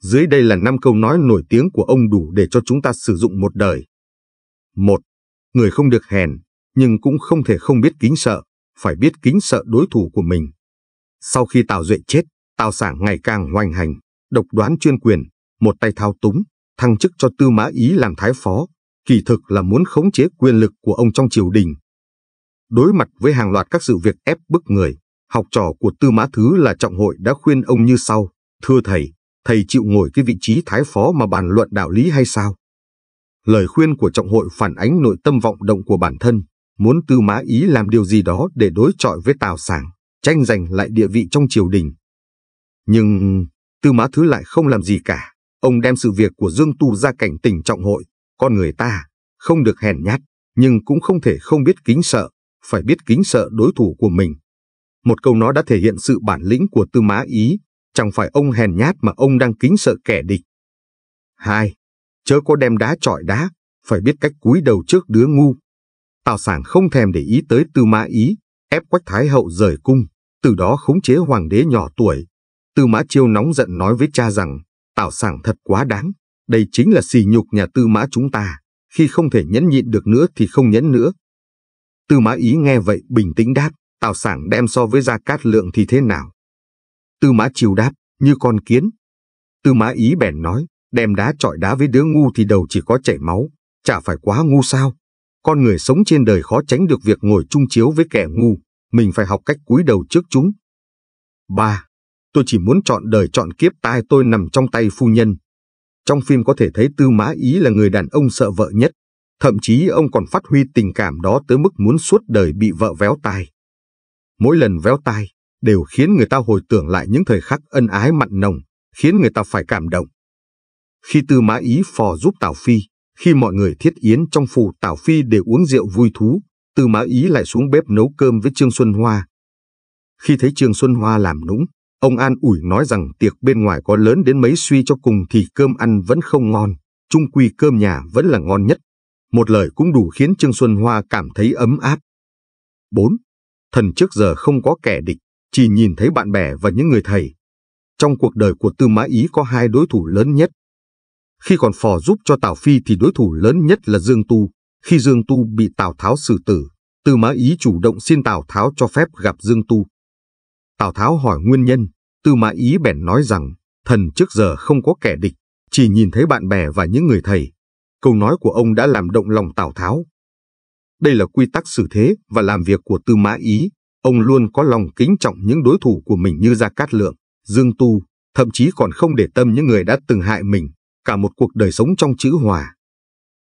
S1: Dưới đây là năm câu nói nổi tiếng của ông đủ để cho chúng ta sử dụng một đời. Một, Người không được hèn, nhưng cũng không thể không biết kính sợ, phải biết kính sợ đối thủ của mình. Sau khi Tào Duệ chết, Tào Sảng ngày càng hoành hành, độc đoán chuyên quyền, một tay thao túng, thăng chức cho Tư Mã Ý làm thái phó, kỳ thực là muốn khống chế quyền lực của ông trong triều đình. Đối mặt với hàng loạt các sự việc ép bức người, học trò của Tư Mã Thứ là Trọng Hội đã khuyên ông như sau, thưa thầy, thầy chịu ngồi cái vị trí thái phó mà bàn luận đạo lý hay sao? Lời khuyên của Trọng Hội phản ánh nội tâm vọng động của bản thân, muốn Tư Mã Ý làm điều gì đó để đối chọi với Tào Sảng, tranh giành lại địa vị trong triều đình. Nhưng Tư Mã Thứ lại không làm gì cả, ông đem sự việc của Dương Tu ra cảnh tỉnh Trọng Hội, con người ta không được hèn nhát, nhưng cũng không thể không biết kính sợ, phải biết kính sợ đối thủ của mình. Một câu nói đã thể hiện sự bản lĩnh của Tư Mã Ý, chẳng phải ông hèn nhát mà ông đang kính sợ kẻ địch. Hai, chớ có đem đá trọi đá, phải biết cách cúi đầu trước đứa ngu. Tào Sảng không thèm để ý tới Tư Mã Ý, ép Quách Thái Hậu rời cung, từ đó khống chế hoàng đế nhỏ tuổi. Tư Mã Chiêu nóng giận nói với cha rằng, Tào Sảng thật quá đáng, đây chính là sỉ nhục nhà Tư Mã chúng ta, khi không thể nhẫn nhịn được nữa thì không nhẫn nữa. Tư Mã Ý nghe vậy bình tĩnh đáp, Tào Sảng đem so với Gia Cát Lượng thì thế nào? Tư Mã Chiêu đáp, như con kiến. Tư Mã Ý bèn nói, đem đá trọi đá với đứa ngu thì đầu chỉ có chảy máu, chả phải quá ngu sao? Con người sống trên đời khó tránh được việc ngồi chung chiếu với kẻ ngu, mình phải học cách cúi đầu trước chúng. 3. Tôi chỉ muốn chọn đời chọn kiếp tai tôi nằm trong tay phu nhân. Trong phim có thể thấy Tư Mã Ý là người đàn ông sợ vợ nhất, thậm chí ông còn phát huy tình cảm đó tới mức muốn suốt đời bị vợ véo tai. Mỗi lần véo tai, đều khiến người ta hồi tưởng lại những thời khắc ân ái mặn nồng, khiến người ta phải cảm động. Khi Tư Mã Ý phò giúp Tào Phi, khi mọi người thiết yến trong phủ Tào Phi để uống rượu vui thú, Tư Mã Ý lại xuống bếp nấu cơm với Trương Xuân Hoa. Khi thấy Trương Xuân Hoa làm nũng, ông an ủi nói rằng tiệc bên ngoài có lớn đến mấy suy cho cùng thì cơm ăn vẫn không ngon, chung quy cơm nhà vẫn là ngon nhất. Một lời cũng đủ khiến Trương Xuân Hoa cảm thấy ấm áp. 4. Thần trước giờ không có kẻ địch, chỉ nhìn thấy bạn bè và những người thầy. Trong cuộc đời của Tư Mã Ý có hai đối thủ lớn nhất. Khi còn phò giúp cho Tào Phi thì đối thủ lớn nhất là Dương Tu. Khi Dương Tu bị Tào Tháo xử tử, Tư Mã Ý chủ động xin Tào Tháo cho phép gặp Dương Tu. Tào Tháo hỏi nguyên nhân, Tư Mã Ý bèn nói rằng, thần trước giờ không có kẻ địch, chỉ nhìn thấy bạn bè và những người thầy. Câu nói của ông đã làm động lòng Tào Tháo. Đây là quy tắc xử thế và làm việc của Tư Mã Ý, Ông luôn có lòng kính trọng những đối thủ của mình như Gia Cát Lượng, Dương Tu, thậm chí còn không để tâm những người đã từng hại mình, cả một cuộc đời sống trong chữ hòa.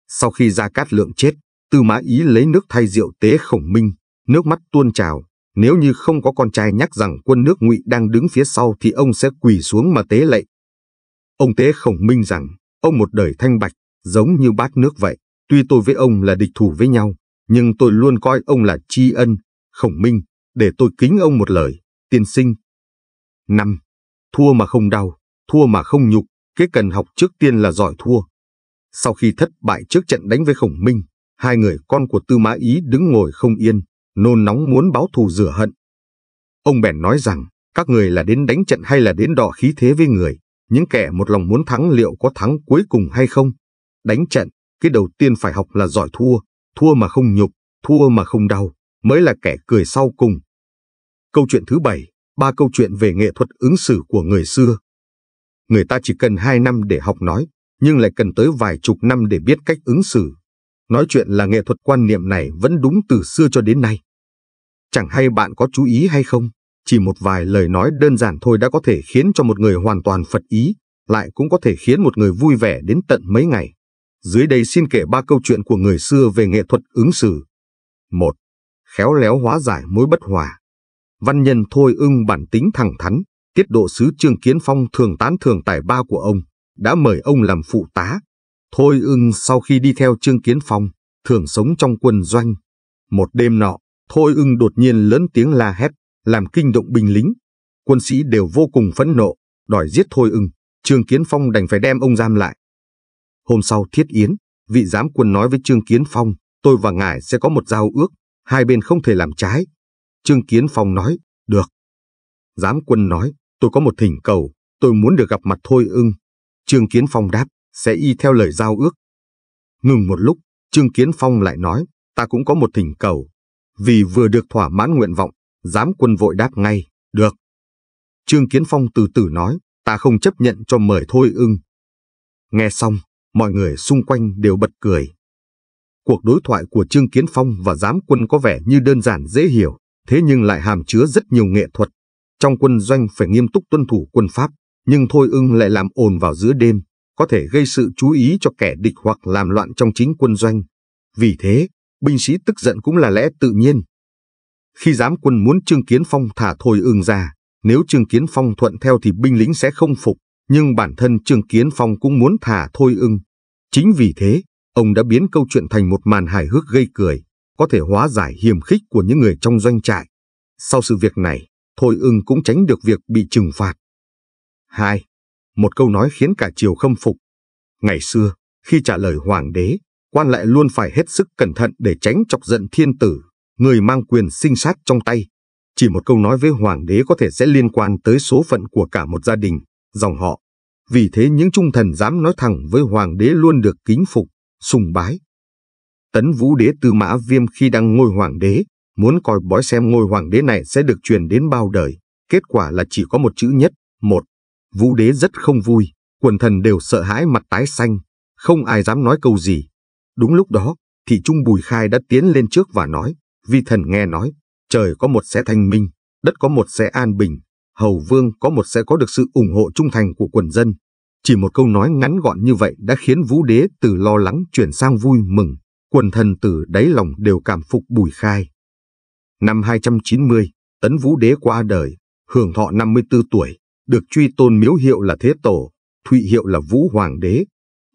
S1: Sau khi Gia Cát Lượng chết, Tư Mã Ý lấy nước thay rượu tế khổng minh, nước mắt tuôn trào. Nếu như không có con trai nhắc rằng quân nước ngụy đang đứng phía sau thì ông sẽ quỳ xuống mà tế lệ. Ông tế khổng minh rằng, ông một đời thanh bạch, giống như bát nước vậy. Tuy tôi với ông là địch thủ với nhau, nhưng tôi luôn coi ông là tri ân, khổng minh, để tôi kính ông một lời, tiên sinh. năm Thua mà không đau, thua mà không nhục, cái cần học trước tiên là giỏi thua. Sau khi thất bại trước trận đánh với khổng minh, hai người con của Tư Mã Ý đứng ngồi không yên, nôn nóng muốn báo thù rửa hận. Ông bèn nói rằng, các người là đến đánh trận hay là đến đọ khí thế với người, những kẻ một lòng muốn thắng liệu có thắng cuối cùng hay không? Đánh trận, cái đầu tiên phải học là giỏi thua, thua mà không nhục, thua mà không đau, mới là kẻ cười sau cùng. Câu chuyện thứ bảy, ba câu chuyện về nghệ thuật ứng xử của người xưa. người ta chỉ cần hai năm để học nói, nhưng lại cần tới vài chục năm để biết cách ứng xử. Nói chuyện là nghệ thuật quan niệm này vẫn đúng từ xưa cho đến nay. Chẳng hay bạn có chú ý hay không, chỉ một vài lời nói đơn giản thôi đã có thể khiến cho một người hoàn toàn phật ý, lại cũng có thể khiến một người vui vẻ đến tận mấy ngày. Dưới đây xin kể ba câu chuyện của người xưa về nghệ thuật ứng xử. một Khéo léo hóa giải mối bất hòa. Văn nhân Thôi ưng bản tính thẳng thắn, tiết độ sứ Trương Kiến Phong thường tán thường tài ba của ông, đã mời ông làm phụ tá. Thôi ưng sau khi đi theo Trương Kiến Phong, thường sống trong quân doanh. Một đêm nọ, Thôi ưng đột nhiên lớn tiếng la hét, làm kinh động binh lính. Quân sĩ đều vô cùng phẫn nộ, đòi giết Thôi ưng. Trương Kiến Phong đành phải đem ông giam lại. Hôm sau thiết yến, vị giám quân nói với Trương Kiến Phong, tôi và ngài sẽ có một giao ước, hai bên không thể làm trái. Trương Kiến Phong nói, được. Giám quân nói, tôi có một thỉnh cầu, tôi muốn được gặp mặt Thôi ưng. Trương Kiến Phong đáp, sẽ y theo lời giao ước. Ngừng một lúc, Trương Kiến Phong lại nói, ta cũng có một thỉnh cầu. Vì vừa được thỏa mãn nguyện vọng, giám quân vội đáp ngay, được. Trương Kiến Phong từ từ nói, ta không chấp nhận cho mời Thôi ưng. Nghe xong, mọi người xung quanh đều bật cười. Cuộc đối thoại của Trương Kiến Phong và giám quân có vẻ như đơn giản dễ hiểu, thế nhưng lại hàm chứa rất nhiều nghệ thuật. Trong quân doanh phải nghiêm túc tuân thủ quân pháp, nhưng Thôi ưng lại làm ồn vào giữa đêm, có thể gây sự chú ý cho kẻ địch hoặc làm loạn trong chính quân doanh. Vì thế, binh sĩ tức giận cũng là lẽ tự nhiên. Khi giám quân muốn Trương Kiến Phong thả Thôi ưng ra, nếu Trương Kiến Phong thuận theo thì binh lính sẽ không phục, nhưng bản thân Trương Kiến Phong cũng muốn thả Thôi ưng. Chính vì thế, ông đã biến câu chuyện thành một màn hài hước gây cười, có thể hóa giải hiềm khích của những người trong doanh trại. Sau sự việc này, Thôi ưng cũng tránh được việc bị trừng phạt. 2. Một câu nói khiến cả triều khâm phục. Ngày xưa, khi trả lời hoàng đế, quan lại luôn phải hết sức cẩn thận để tránh chọc giận thiên tử, người mang quyền sinh sát trong tay. Chỉ một câu nói với hoàng đế có thể sẽ liên quan tới số phận của cả một gia đình, dòng họ. Vì thế những trung thần dám nói thẳng với hoàng đế luôn được kính phục, sùng bái. Tấn Vũ đế Tư Mã Viêm khi đang ngôi hoàng đế, muốn coi bói xem ngôi hoàng đế này sẽ được truyền đến bao đời. Kết quả là chỉ có một chữ nhất, một. Vũ đế rất không vui, quần thần đều sợ hãi mặt tái xanh, không ai dám nói câu gì. Đúng lúc đó, thị trung Bùi Khai đã tiến lên trước và nói, vi thần nghe nói, trời có một sẽ thanh minh, đất có một sẽ an bình, hầu vương có một sẽ có được sự ủng hộ trung thành của quần dân. Chỉ một câu nói ngắn gọn như vậy đã khiến vũ đế từ lo lắng chuyển sang vui mừng, quần thần từ đáy lòng đều cảm phục Bùi Khai. Năm 290, Tấn Vũ Đế qua đời, hưởng thọ 54 tuổi, được truy tôn miếu hiệu là Thế Tổ, thụy hiệu là Vũ Hoàng Đế.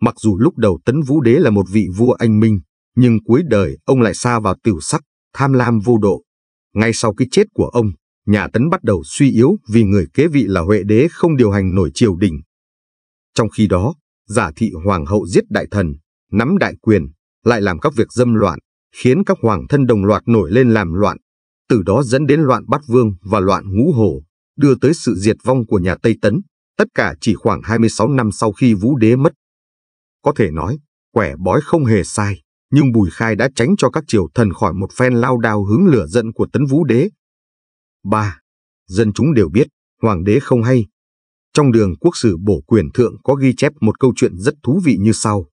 S1: Mặc dù lúc đầu Tấn Vũ Đế là một vị vua anh minh, nhưng cuối đời ông lại xa vào tiểu sắc, tham lam vô độ. Ngay sau cái chết của ông, nhà Tấn bắt đầu suy yếu vì người kế vị là Huệ Đế không điều hành nổi triều đình. Trong khi đó, giả thị hoàng hậu giết đại thần, nắm đại quyền, lại làm các việc dâm loạn, khiến các hoàng thân đồng loạt nổi lên làm loạn, từ đó dẫn đến loạn bát vương và loạn ngũ hổ, đưa tới sự diệt vong của nhà Tây Tấn, tất cả chỉ khoảng 26 năm sau khi Vũ Đế mất. Có thể nói, quẻ bói không hề sai, nhưng Bùi Khai đã tránh cho các triều thần khỏi một phen lao đao hướng lửa giận của Tấn Vũ Đế. 3. Dân chúng đều biết, Hoàng đế không hay. Trong đường quốc sử bổ quyền thượng có ghi chép một câu chuyện rất thú vị như sau.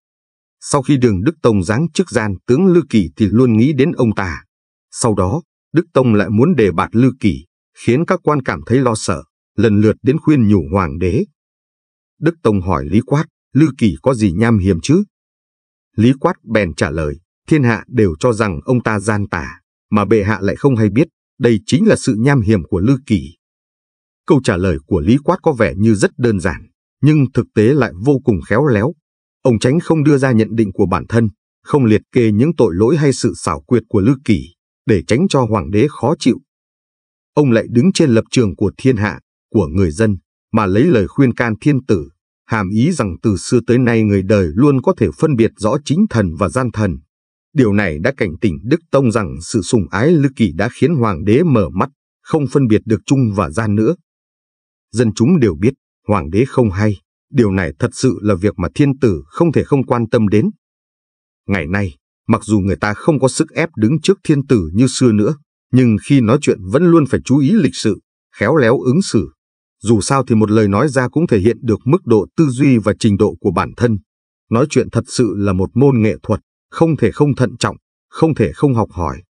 S1: Sau khi đường Đức Tông giáng chức gian tướng Lư Kỳ thì luôn nghĩ đến ông ta. Sau đó, Đức Tông lại muốn đề bạt Lư Kỳ, khiến các quan cảm thấy lo sợ, lần lượt đến khuyên nhủ hoàng đế. Đức Tông hỏi Lý Quát, Lư Kỳ có gì nham hiểm chứ? Lý Quát bèn trả lời, thiên hạ đều cho rằng ông ta gian tà, mà bệ hạ lại không hay biết, đây chính là sự nham hiểm của Lư Kỳ. Câu trả lời của Lý Quát có vẻ như rất đơn giản, nhưng thực tế lại vô cùng khéo léo. Ông tránh không đưa ra nhận định của bản thân, không liệt kê những tội lỗi hay sự xảo quyệt của Lư Kỳ, để tránh cho hoàng đế khó chịu. Ông lại đứng trên lập trường của thiên hạ, của người dân, mà lấy lời khuyên can thiên tử, hàm ý rằng từ xưa tới nay người đời luôn có thể phân biệt rõ chính thần và gian thần. Điều này đã cảnh tỉnh Đức Tông rằng sự sùng ái lư kỳ đã khiến hoàng đế mở mắt, không phân biệt được trung và gian nữa. Dân chúng đều biết, hoàng đế không hay, điều này thật sự là việc mà thiên tử không thể không quan tâm đến. Ngày nay, mặc dù người ta không có sức ép đứng trước thiên tử như xưa nữa, nhưng khi nói chuyện vẫn luôn phải chú ý lịch sự, khéo léo ứng xử. Dù sao thì một lời nói ra cũng thể hiện được mức độ tư duy và trình độ của bản thân. Nói chuyện thật sự là một môn nghệ thuật, không thể không thận trọng, không thể không học hỏi.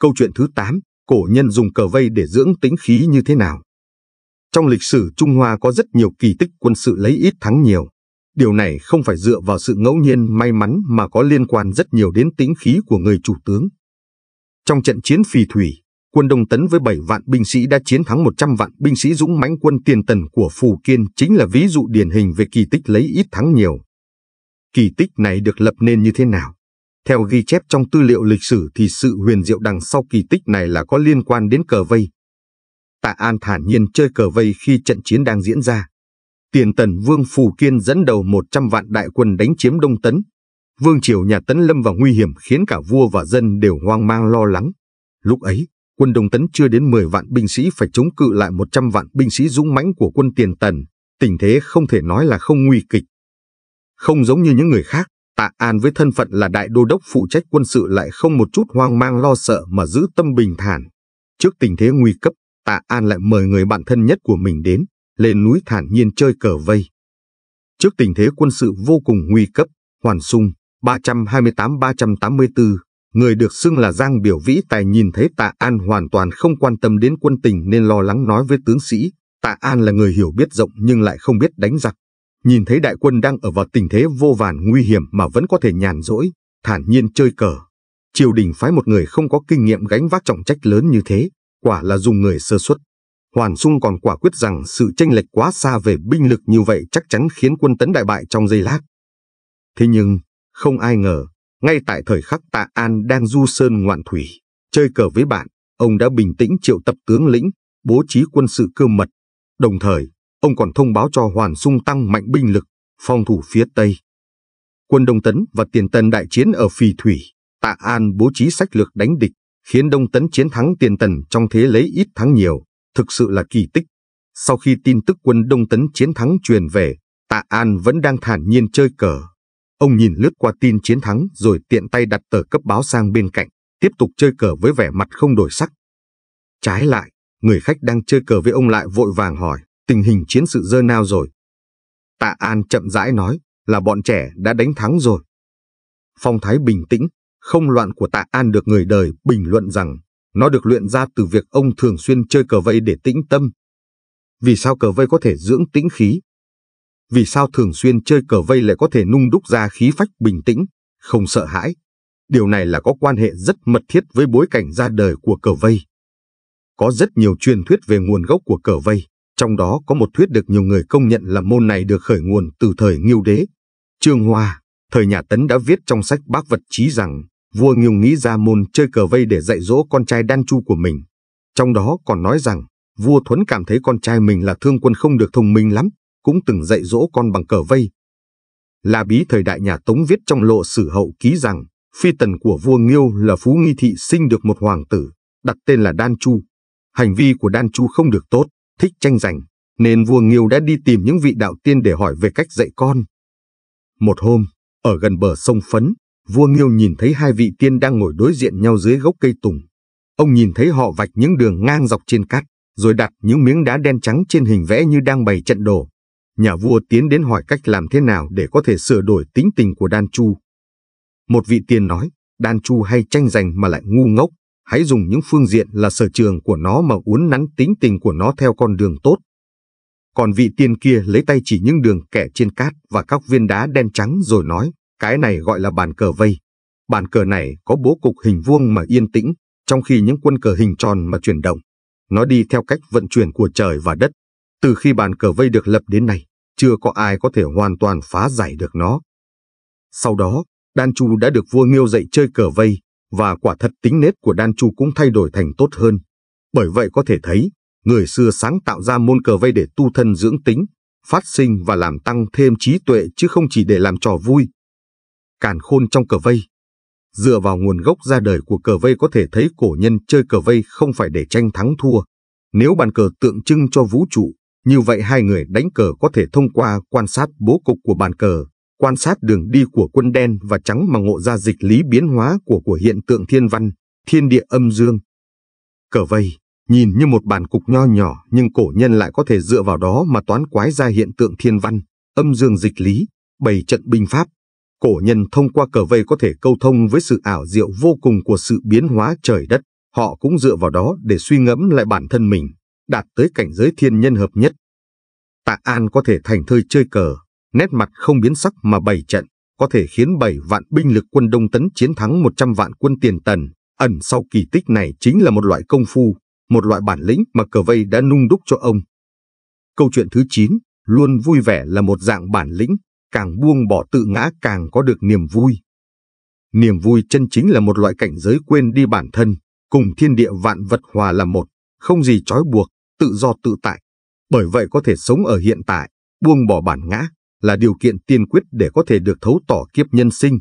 S1: Câu chuyện thứ 8, cổ nhân dùng cờ vây để dưỡng tính khí như thế nào? Trong lịch sử Trung Hoa có rất nhiều kỳ tích quân sự lấy ít thắng nhiều. Điều này không phải dựa vào sự ngẫu nhiên may mắn mà có liên quan rất nhiều đến tính khí của người chủ tướng. Trong trận chiến phì thủy, quân Đông Tấn với 7 vạn binh sĩ đã chiến thắng 100 vạn binh sĩ dũng mãnh quân tiền tần của Phù Kiên chính là ví dụ điển hình về kỳ tích lấy ít thắng nhiều. Kỳ tích này được lập nên như thế nào? Theo ghi chép trong tư liệu lịch sử thì sự huyền diệu đằng sau kỳ tích này là có liên quan đến cờ vây. Tạ An thản nhiên chơi cờ vây khi trận chiến đang diễn ra. Tiền tần Vương Phù Kiên dẫn đầu 100 vạn đại quân đánh chiếm Đông Tấn. Vương triều nhà Tấn lâm vào nguy hiểm khiến cả vua và dân đều hoang mang lo lắng. Lúc ấy, quân Đông Tấn chưa đến 10 vạn binh sĩ phải chống cự lại 100 vạn binh sĩ dũng mãnh của quân Tiền Tần. Tình thế không thể nói là không nguy kịch. Không giống như những người khác, Tạ An với thân phận là đại đô đốc phụ trách quân sự lại không một chút hoang mang lo sợ mà giữ tâm bình thản. Trước tình thế nguy cấp, Tạ An lại mời người bạn thân nhất của mình đến, lên núi thản nhiên chơi cờ vây. Trước tình thế quân sự vô cùng nguy cấp, Hoàn Sung, 328-384, người được xưng là Giang Biểu Vĩ Tài nhìn thấy Tạ An hoàn toàn không quan tâm đến quân tình nên lo lắng nói với tướng sĩ, Tạ An là người hiểu biết rộng nhưng lại không biết đánh giặc. Nhìn thấy đại quân đang ở vào tình thế vô vàn nguy hiểm mà vẫn có thể nhàn rỗi, thản nhiên chơi cờ. Triều đình phái một người không có kinh nghiệm gánh vác trọng trách lớn như thế, quả là dùng người sơ suất Hoàn Sung còn quả quyết rằng sự tranh lệch quá xa về binh lực như vậy chắc chắn khiến quân tấn đại bại trong giây lát. Thế nhưng, không ai ngờ, ngay tại thời khắc Tạ An đang du sơn ngoạn thủy, chơi cờ với bạn, ông đã bình tĩnh triệu tập tướng lĩnh, bố trí quân sự cơ mật. Đồng thời, ông còn thông báo cho Hoàn Sung tăng mạnh binh lực, phòng thủ phía Tây. Quân Đông Tấn và Tiền Tần đại chiến ở Phì Thủy, Tạ An bố trí sách lược đánh địch, khiến Đông Tấn chiến thắng Tiền Tần trong thế lấy ít thắng nhiều, thực sự là kỳ tích. Sau khi tin tức quân Đông Tấn chiến thắng truyền về, Tạ An vẫn đang thản nhiên chơi cờ. Ông nhìn lướt qua tin chiến thắng rồi tiện tay đặt tờ cấp báo sang bên cạnh, tiếp tục chơi cờ với vẻ mặt không đổi sắc. Trái lại, người khách đang chơi cờ với ông lại vội vàng hỏi, tình hình chiến sự dơ nào rồi? Tạ An chậm rãi nói, là bọn trẻ đã đánh thắng rồi. Phong thái bình tĩnh, không loạn của Tạ An được người đời bình luận rằng nó được luyện ra từ việc ông thường xuyên chơi cờ vây để tĩnh tâm. Vì sao cờ vây có thể dưỡng tĩnh khí? Vì sao thường xuyên chơi cờ vây lại có thể nung đúc ra khí phách bình tĩnh, không sợ hãi? Điều này là có quan hệ rất mật thiết với bối cảnh ra đời của cờ vây. Có rất nhiều truyền thuyết về nguồn gốc của cờ vây, trong đó có một thuyết được nhiều người công nhận là môn này được khởi nguồn từ thời nghiêu Đế. Trương Hoa, thời nhà Tấn đã viết trong sách Bác Vật Chí rằng vua Nghiêu nghĩ ra môn chơi cờ vây để dạy dỗ con trai đan chu của mình. Trong đó còn nói rằng, vua Thuấn cảm thấy con trai mình là thương quân không được thông minh lắm, cũng từng dạy dỗ con bằng cờ vây. là Bí thời đại nhà Tống viết trong lộ sử hậu ký rằng, phi tần của vua Nghiêu là Phú Nghi Thị sinh được một hoàng tử, đặt tên là Đan Chu. Hành vi của Đan Chu không được tốt, thích tranh giành, nên vua Nghiêu đã đi tìm những vị đạo tiên để hỏi về cách dạy con. Một hôm, ở gần bờ sông Phấn, vua Nghiêu nhìn thấy hai vị tiên đang ngồi đối diện nhau dưới gốc cây tùng. Ông nhìn thấy họ vạch những đường ngang dọc trên cát, rồi đặt những miếng đá đen trắng trên hình vẽ như đang bày trận đồ. Nhà vua tiến đến hỏi cách làm thế nào để có thể sửa đổi tính tình của Đan Chu. Một vị tiên nói, Đan Chu hay tranh giành mà lại ngu ngốc, hãy dùng những phương diện là sở trường của nó mà uốn nắn tính tình của nó theo con đường tốt. Còn vị tiên kia lấy tay chỉ những đường kẻ trên cát và các viên đá đen trắng rồi nói, cái này gọi là bàn cờ vây. Bàn cờ này có bố cục hình vuông mà yên tĩnh, trong khi những quân cờ hình tròn mà chuyển động. Nó đi theo cách vận chuyển của trời và đất. Từ khi bàn cờ vây được lập đến nay, chưa có ai có thể hoàn toàn phá giải được nó. Sau đó, Đan Chu đã được vua Nghiêu dạy chơi cờ vây, và quả thật tính nết của Đan Chu cũng thay đổi thành tốt hơn. Bởi vậy có thể thấy, người xưa sáng tạo ra môn cờ vây để tu thân dưỡng tính, phát sinh và làm tăng thêm trí tuệ chứ không chỉ để làm trò vui. Càn khôn trong cờ vây Dựa vào nguồn gốc ra đời của cờ vây có thể thấy cổ nhân chơi cờ vây không phải để tranh thắng thua. Nếu bàn cờ tượng trưng cho vũ trụ, như vậy hai người đánh cờ có thể thông qua quan sát bố cục của bàn cờ, quan sát đường đi của quân đen và trắng mà ngộ ra dịch lý biến hóa của của hiện tượng thiên văn, thiên địa âm dương. Cờ vây Nhìn như một bàn cục nho nhỏ nhưng cổ nhân lại có thể dựa vào đó mà toán quái ra hiện tượng thiên văn, âm dương dịch lý, bày trận binh pháp. Cổ nhân thông qua cờ vây có thể câu thông với sự ảo diệu vô cùng của sự biến hóa trời đất. Họ cũng dựa vào đó để suy ngẫm lại bản thân mình, đạt tới cảnh giới thiên nhân hợp nhất. Tạ An có thể thành thơi chơi cờ, nét mặt không biến sắc mà bày trận, có thể khiến 7 vạn binh lực quân Đông Tấn chiến thắng 100 vạn quân tiền tần. Ẩn sau kỳ tích này chính là một loại công phu, một loại bản lĩnh mà cờ vây đã nung đúc cho ông. Câu chuyện thứ 9, luôn vui vẻ là một dạng bản lĩnh, càng buông bỏ tự ngã càng có được niềm vui. Niềm vui chân chính là một loại cảnh giới quên đi bản thân, cùng thiên địa vạn vật hòa là một, không gì trói buộc, tự do tự tại. Bởi vậy có thể sống ở hiện tại, buông bỏ bản ngã, là điều kiện tiên quyết để có thể được thấu tỏ kiếp nhân sinh.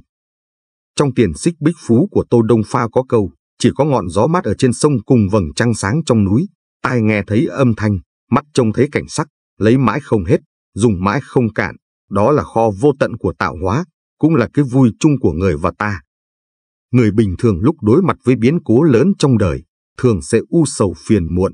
S1: Trong tiền xích bích phú của Tô Đông Pha có câu, chỉ có ngọn gió mát ở trên sông cùng vầng trăng sáng trong núi, tai nghe thấy âm thanh, mắt trông thấy cảnh sắc, lấy mãi không hết, dùng mãi không cạn, đó là kho vô tận của tạo hóa, cũng là cái vui chung của người và ta. Người bình thường lúc đối mặt với biến cố lớn trong đời, thường sẽ u sầu phiền muộn,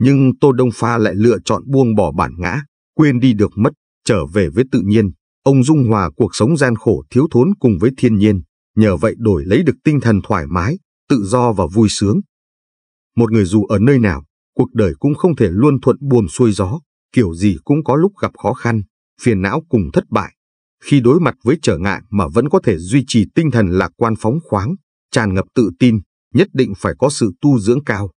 S1: nhưng Tô Đông Pha lại lựa chọn buông bỏ bản ngã, quên đi được mất, trở về với tự nhiên. Ông dung hòa cuộc sống gian khổ thiếu thốn cùng với thiên nhiên, nhờ vậy đổi lấy được tinh thần thoải mái, tự do và vui sướng. Một người dù ở nơi nào, cuộc đời cũng không thể luôn thuận buồm xuôi gió, kiểu gì cũng có lúc gặp khó khăn, phiền não cùng thất bại. Khi đối mặt với trở ngại mà vẫn có thể duy trì tinh thần lạc quan phóng khoáng, tràn ngập tự tin, nhất định phải có sự tu dưỡng cao.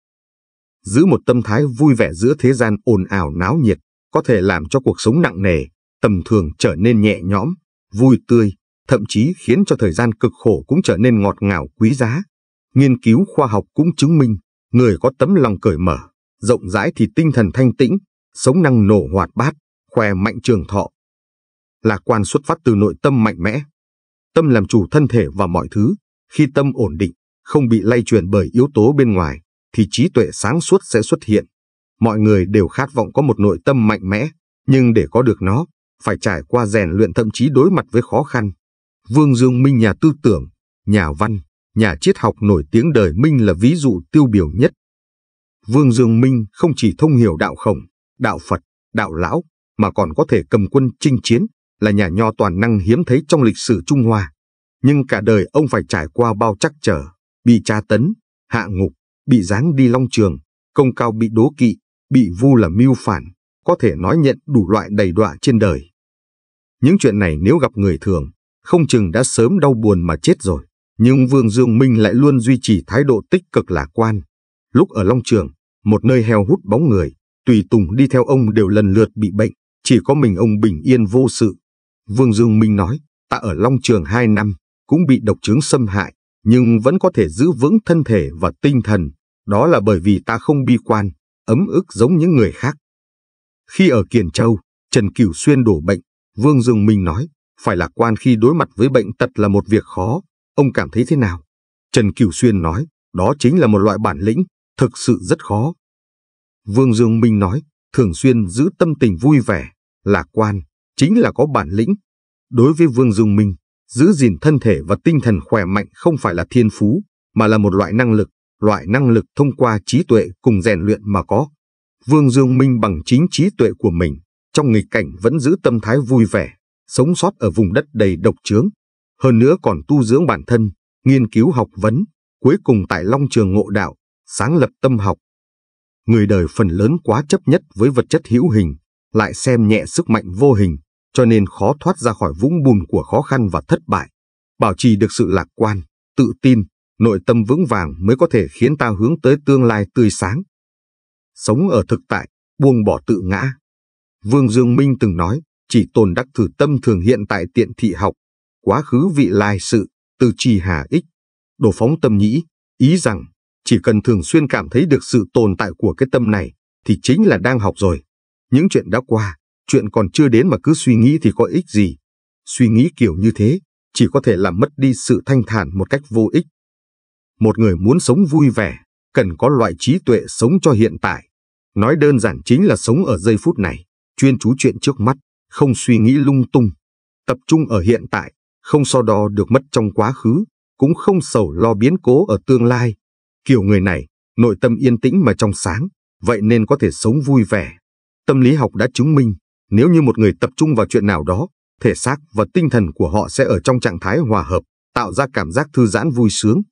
S1: Giữ một tâm thái vui vẻ giữa thế gian ồn ào náo nhiệt, có thể làm cho cuộc sống nặng nề, tầm thường trở nên nhẹ nhõm, vui tươi, thậm chí khiến cho thời gian cực khổ cũng trở nên ngọt ngào quý giá. Nghiên cứu khoa học cũng chứng minh, người có tấm lòng cởi mở, rộng rãi thì tinh thần thanh tĩnh, sống năng nổ hoạt bát, khỏe mạnh trường thọ. Lạc quan xuất phát từ nội tâm mạnh mẽ. Tâm làm chủ thân thể và mọi thứ, khi tâm ổn định, không bị lay chuyển bởi yếu tố bên ngoài, thì trí tuệ sáng suốt sẽ xuất hiện. Mọi người đều khát vọng có một nội tâm mạnh mẽ, nhưng để có được nó, phải trải qua rèn luyện thậm chí đối mặt với khó khăn. Vương Dương Minh nhà tư tưởng, nhà văn, nhà triết học nổi tiếng đời Minh là ví dụ tiêu biểu nhất. Vương Dương Minh không chỉ thông hiểu đạo khổng, đạo Phật, đạo lão, mà còn có thể cầm quân chinh chiến, là nhà nho toàn năng hiếm thấy trong lịch sử Trung Hoa. Nhưng cả đời ông phải trải qua bao chắc trở, bị tra tấn, hạ ngục, bị giáng đi long trường, công cao bị đố kỵ, bị vu là mưu phản, có thể nói nhận đủ loại đầy đọa trên đời. Những chuyện này nếu gặp người thường, không chừng đã sớm đau buồn mà chết rồi. Nhưng Vương Dương Minh lại luôn duy trì thái độ tích cực lạc quan. Lúc ở Long Trường, một nơi heo hút bóng người, tùy tùng đi theo ông đều lần lượt bị bệnh, chỉ có mình ông bình yên vô sự. Vương Dương Minh nói, ta ở Long Trường hai năm, cũng bị độc chứng xâm hại, nhưng vẫn có thể giữ vững thân thể và tinh thần. Đó là bởi vì ta không bi quan, ấm ức giống những người khác. Khi ở Kiền Châu, Trần Cửu Xuyên đổ bệnh, Vương Dương Minh nói, phải lạc quan khi đối mặt với bệnh tật là một việc khó, ông cảm thấy thế nào? Trần Cửu Xuyên nói, đó chính là một loại bản lĩnh, thực sự rất khó. Vương Dương Minh nói, thường xuyên giữ tâm tình vui vẻ, lạc quan, chính là có bản lĩnh. Đối với Vương Dương Minh, giữ gìn thân thể và tinh thần khỏe mạnh không phải là thiên phú, mà là một loại năng lực, loại năng lực thông qua trí tuệ cùng rèn luyện mà có. Vương Dương Minh bằng chính trí tuệ của mình, trong nghịch cảnh vẫn giữ tâm thái vui vẻ, sống sót ở vùng đất đầy độc trướng. Hơn nữa còn tu dưỡng bản thân, nghiên cứu học vấn, cuối cùng tại Long Trường Ngộ Đạo, sáng lập tâm học. Người đời phần lớn quá chấp nhất với vật chất hữu hình, lại xem nhẹ sức mạnh vô hình, cho nên khó thoát ra khỏi vũng bùn của khó khăn và thất bại. Bảo trì được sự lạc quan, tự tin, nội tâm vững vàng mới có thể khiến ta hướng tới tương lai tươi sáng. Sống ở thực tại, buông bỏ tự ngã, Vương Dương Minh từng nói, chỉ tồn đắc thử tâm thường hiện tại tiện thị học, quá khứ vị lai sự, từ trì hà ích, đổ phóng tâm nhĩ, ý rằng chỉ cần thường xuyên cảm thấy được sự tồn tại của cái tâm này, thì chính là đang học rồi. Những chuyện đã qua, chuyện còn chưa đến mà cứ suy nghĩ thì có ích gì. Suy nghĩ kiểu như thế, chỉ có thể làm mất đi sự thanh thản một cách vô ích. Một người muốn sống vui vẻ, cần có loại trí tuệ sống cho hiện tại. Nói đơn giản chính là sống ở giây phút này chuyên chú chuyện trước mắt, không suy nghĩ lung tung, tập trung ở hiện tại, không so đo được mất trong quá khứ, cũng không sầu lo biến cố ở tương lai. Kiểu người này, nội tâm yên tĩnh mà trong sáng, vậy nên có thể sống vui vẻ. Tâm lý học đã chứng minh, nếu như một người tập trung vào chuyện nào đó, thể xác và tinh thần của họ sẽ ở trong trạng thái hòa hợp, tạo ra cảm giác thư giãn vui sướng.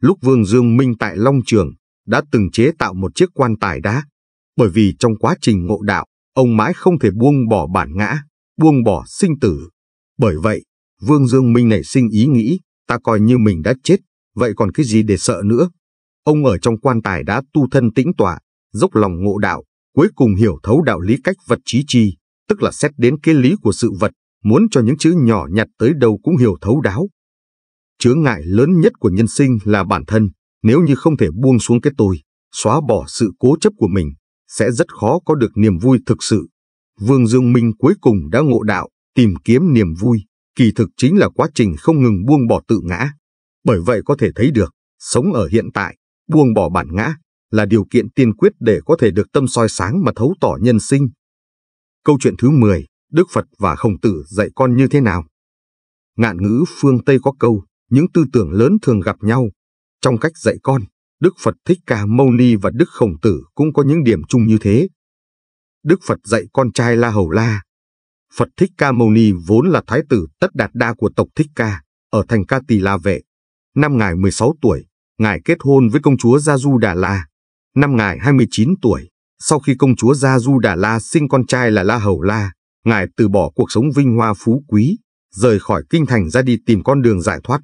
S1: Lúc Vương Dương Minh tại Long Trường đã từng chế tạo một chiếc quan tài đá, bởi vì trong quá trình ngộ đạo, ông mãi không thể buông bỏ bản ngã, buông bỏ sinh tử. Bởi vậy, Vương Dương Minh nảy sinh ý nghĩ, ta coi như mình đã chết, vậy còn cái gì để sợ nữa? Ông ở trong quan tài đã tu thân tĩnh tọa, dốc lòng ngộ đạo, cuối cùng hiểu thấu đạo lý cách vật trí chi, tức là xét đến cái lý của sự vật, muốn cho những chữ nhỏ nhặt tới đâu cũng hiểu thấu đáo. Chướng ngại lớn nhất của nhân sinh là bản thân, nếu như không thể buông xuống cái tôi, xóa bỏ sự cố chấp của mình, sẽ rất khó có được niềm vui thực sự. Vương Dương Minh cuối cùng đã ngộ đạo, tìm kiếm niềm vui, kỳ thực chính là quá trình không ngừng buông bỏ tự ngã. Bởi vậy có thể thấy được, sống ở hiện tại, buông bỏ bản ngã, là điều kiện tiên quyết để có thể được tâm soi sáng mà thấu tỏ nhân sinh. Câu chuyện thứ 10, Đức Phật và Khổng Tử dạy con như thế nào? Ngạn ngữ phương Tây có câu, những tư tưởng lớn thường gặp nhau. Trong cách dạy con, Đức Phật Thích Ca Mâu Ni và Đức Khổng Tử cũng có những điểm chung như thế. Đức Phật dạy con trai La Hầu La. Phật Thích Ca Mâu Ni vốn là thái tử Tất Đạt Đa của tộc Thích Ca, ở thành Ca Tỳ La Vệ. Năm ngài 16 tuổi, ngài kết hôn với công chúa Gia Du Đà La. Năm ngài 29 tuổi, sau khi công chúa Gia Du Đà La sinh con trai là La Hầu La, ngài từ bỏ cuộc sống vinh hoa phú quý, rời khỏi kinh thành ra đi tìm con đường giải thoát.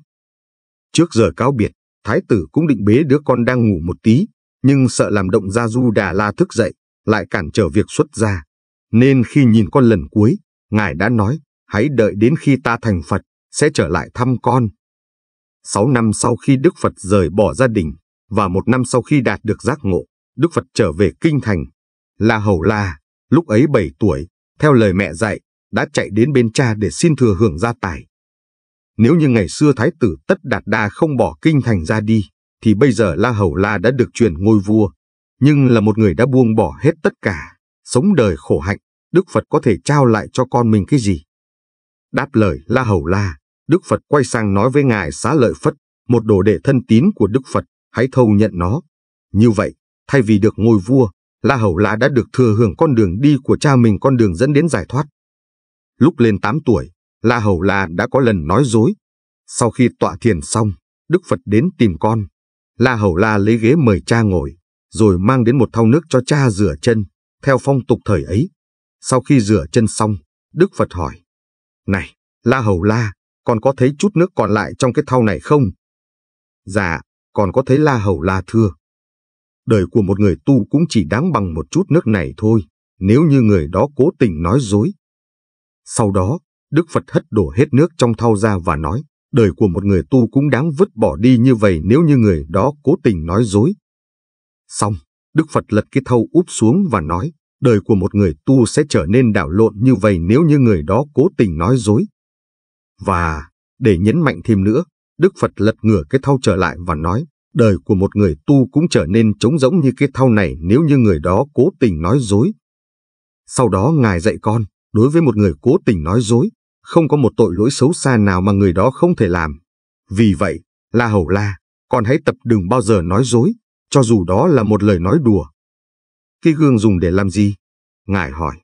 S1: Trước giờ cáo biệt, thái tử cũng định bế đứa con đang ngủ một tí, nhưng sợ làm động Gia Du Đà La thức dậy, lại cản trở việc xuất gia. Nên khi nhìn con lần cuối, ngài đã nói, hãy đợi đến khi ta thành Phật, sẽ trở lại thăm con. Sáu năm sau khi Đức Phật rời bỏ gia đình, và một năm sau khi đạt được giác ngộ, Đức Phật trở về Kinh Thành. La Hầu La, lúc ấy 7 tuổi, theo lời mẹ dạy, đã chạy đến bên cha để xin thừa hưởng gia tài. Nếu như ngày xưa Thái tử Tất Đạt Đa không bỏ Kinh Thành ra đi, thì bây giờ La Hầu La đã được truyền ngôi vua. Nhưng là một người đã buông bỏ hết tất cả, sống đời khổ hạnh, Đức Phật có thể trao lại cho con mình cái gì? Đáp lời La Hầu La, Đức Phật quay sang nói với Ngài Xá Lợi Phất, một đồ đệ thân tín của Đức Phật, hãy thâu nhận nó. Như vậy, thay vì được ngôi vua, La Hầu La đã được thừa hưởng con đường đi của cha mình con đường dẫn đến giải thoát. Lúc lên 8 tuổi, La Hầu La đã có lần nói dối. Sau khi tọa thiền xong, Đức Phật đến tìm con. La Hầu La lấy ghế mời cha ngồi, rồi mang đến một thau nước cho cha rửa chân, theo phong tục thời ấy. Sau khi rửa chân xong, Đức Phật hỏi, Này, La Hầu La, con có thấy chút nước còn lại trong cái thau này không? Dạ, còn có thấy La Hầu La thưa. Đời của một người tu cũng chỉ đáng bằng một chút nước này thôi, nếu như người đó cố tình nói dối. Sau đó, Đức Phật hất đổ hết nước trong thau ra và nói, đời của một người tu cũng đáng vứt bỏ đi như vậy nếu như người đó cố tình nói dối. Xong, Đức Phật lật cái thau úp xuống và nói, đời của một người tu sẽ trở nên đảo lộn như vậy nếu như người đó cố tình nói dối. Và, để nhấn mạnh thêm nữa, Đức Phật lật ngửa cái thau trở lại và nói, đời của một người tu cũng trở nên trống rỗng như cái thau này nếu như người đó cố tình nói dối. Sau đó Ngài dạy con, đối với một người cố tình nói dối, không có một tội lỗi xấu xa nào mà người đó không thể làm. Vì vậy, La Hầu La, con hãy tập đừng bao giờ nói dối, cho dù đó là một lời nói đùa. Cái gương dùng để làm gì? Ngài hỏi.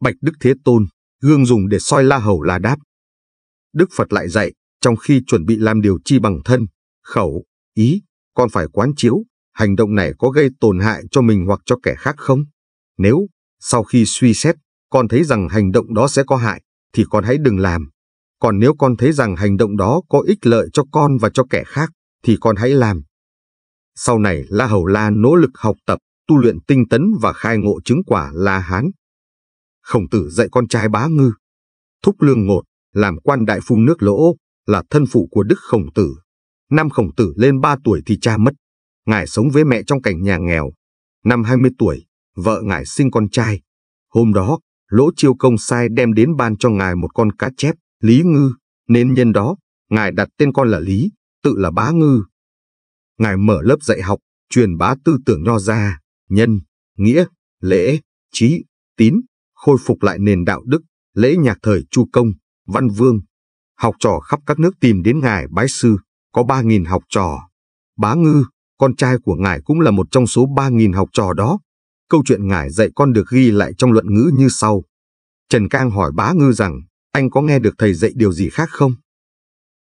S1: Bạch Đức Thế Tôn, gương dùng để soi La Hầu La đáp. Đức Phật lại dạy, trong khi chuẩn bị làm điều chi bằng thân, khẩu, ý, con phải quán chiếu, hành động này có gây tổn hại cho mình hoặc cho kẻ khác không? Nếu, sau khi suy xét, con thấy rằng hành động đó sẽ có hại, thì con hãy đừng làm. Còn nếu con thấy rằng hành động đó có ích lợi cho con và cho kẻ khác, thì con hãy làm. Sau này La Hầu La nỗ lực học tập, tu luyện tinh tấn và khai ngộ chứng quả La Hán. Khổng tử dạy con trai bá ngư. Thúc lương ngột, làm quan đại phu nước lỗ, là thân phụ của Đức Khổng Tử. Năm Khổng Tử lên 3 tuổi thì cha mất. Ngài sống với mẹ trong cảnh nhà nghèo. Năm 20 tuổi, vợ ngài sinh con trai. Hôm đó, Lỗ Chiêu Công sai đem đến ban cho ngài một con cá chép, Lý Ngư, nên nhân đó, ngài đặt tên con là Lý, tự là Bá Ngư. Ngài mở lớp dạy học, truyền bá tư tưởng nho gia, nhân, nghĩa, lễ, trí, tín, khôi phục lại nền đạo đức, lễ nhạc thời Chu Công, Văn Vương, học trò khắp các nước tìm đến ngài bái sư, có ba nghìn học trò. Bá Ngư, con trai của ngài cũng là một trong số 3.000 học trò đó. Câu chuyện ngài dạy con được ghi lại trong luận ngữ như sau. Trần Cang hỏi bá ngư rằng, anh có nghe được thầy dạy điều gì khác không?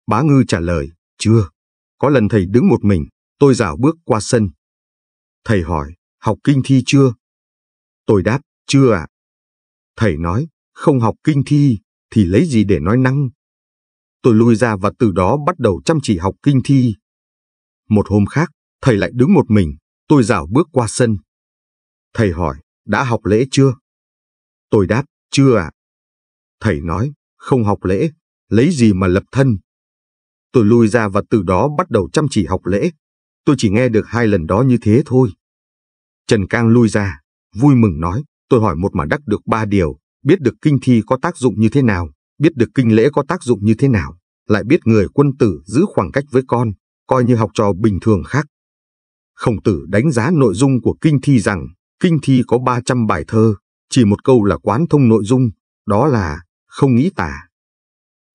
S1: Bá ngư trả lời, chưa. Có lần thầy đứng một mình, tôi dạo bước qua sân. Thầy hỏi, học kinh thi chưa? Tôi đáp, chưa ạ. Thầy nói, không học kinh thi, thì lấy gì để nói năng? Tôi lui ra và từ đó bắt đầu chăm chỉ học kinh thi. Một hôm khác, thầy lại đứng một mình, tôi rảo bước qua sân. Thầy hỏi, đã học lễ chưa? Tôi đáp, chưa ạ. Thầy nói, không học lễ, lấy gì mà lập thân? Tôi lui ra và từ đó bắt đầu chăm chỉ học lễ. Tôi chỉ nghe được hai lần đó như thế thôi. Trần Cang lui ra, vui mừng nói, tôi hỏi một mà đắc được ba điều, biết được kinh thi có tác dụng như thế nào, biết được kinh lễ có tác dụng như thế nào, lại biết người quân tử giữ khoảng cách với con, coi như học trò bình thường khác. Khổng tử đánh giá nội dung của kinh thi rằng, kinh thi có 300 bài thơ, chỉ một câu là quán thông nội dung, đó là không nghĩ tả.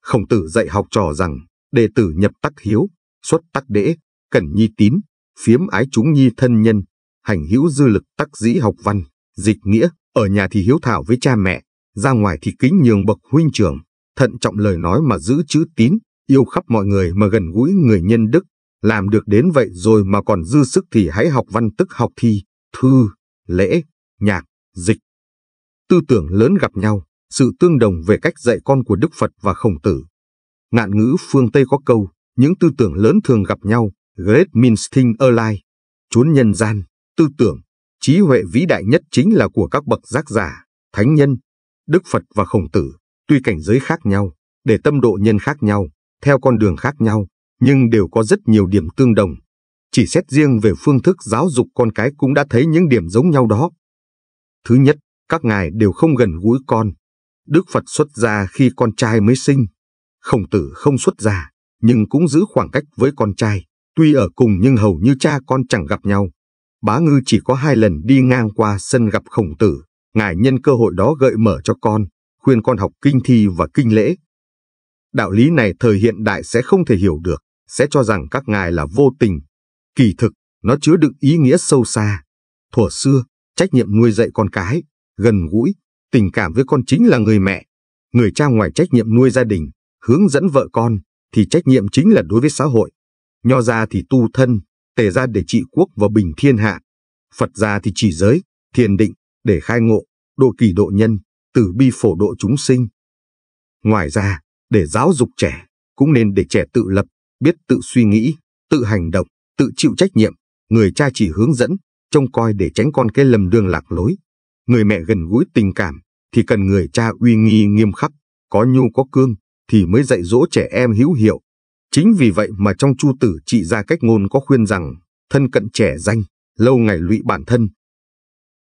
S1: Khổng tử dạy học trò rằng, đệ tử nhập tắc hiếu, xuất tắc đễ, cẩn nhi tín, phiếm ái chúng nhi thân nhân, hành hữu dư lực tắc dĩ học văn, dịch nghĩa, ở nhà thì hiếu thảo với cha mẹ, ra ngoài thì kính nhường bậc huynh trưởng, thận trọng lời nói mà giữ chữ tín, yêu khắp mọi người mà gần gũi người nhân đức, làm được đến vậy rồi mà còn dư sức thì hãy học văn tức học thi, thư, lễ, nhạc, dịch. Tư tưởng lớn gặp nhau, sự tương đồng về cách dạy con của Đức Phật và Khổng Tử. Ngạn ngữ phương Tây có câu, những tư tưởng lớn thường gặp nhau, great means thing alike, Chốn nhân gian, tư tưởng, trí huệ vĩ đại nhất chính là của các bậc giác giả, thánh nhân, Đức Phật và Khổng Tử, tuy cảnh giới khác nhau, để tâm độ nhân khác nhau, theo con đường khác nhau, nhưng đều có rất nhiều điểm tương đồng. Chỉ xét riêng về phương thức giáo dục con cái cũng đã thấy những điểm giống nhau đó. Thứ nhất, các ngài đều không gần gũi con. Đức Phật xuất gia khi con trai mới sinh. Khổng tử không xuất gia, nhưng cũng giữ khoảng cách với con trai. Tuy ở cùng nhưng hầu như cha con chẳng gặp nhau. Bá ngư chỉ có hai lần đi ngang qua sân gặp khổng tử. Ngài nhân cơ hội đó gợi mở cho con, khuyên con học kinh thi và kinh lễ. Đạo lý này thời hiện đại sẽ không thể hiểu được, sẽ cho rằng các ngài là vô tình. Kỳ thực, nó chứa đựng ý nghĩa sâu xa. Thuở xưa, trách nhiệm nuôi dạy con cái, gần gũi, tình cảm với con chính là người mẹ. Người cha ngoài trách nhiệm nuôi gia đình, hướng dẫn vợ con, thì trách nhiệm chính là đối với xã hội. Nho gia thì tu thân, tề gia để trị quốc và bình thiên hạ. Phật gia thì chỉ giới, thiền định, để khai ngộ, độ kỳ độ nhân, từ bi phổ độ chúng sinh. Ngoài ra, để giáo dục trẻ, cũng nên để trẻ tự lập, biết tự suy nghĩ, tự hành động, tự chịu trách nhiệm. Người cha chỉ hướng dẫn, trông coi để tránh con cái lầm đường lạc lối. Người mẹ gần gũi tình cảm, thì cần người cha uy nghi nghiêm khắc, có nhu có cương, thì mới dạy dỗ trẻ em hữu hiệu. Chính vì vậy mà trong chu tử trị ra cách ngôn có khuyên rằng, thân cận trẻ danh, lâu ngày lụy bản thân.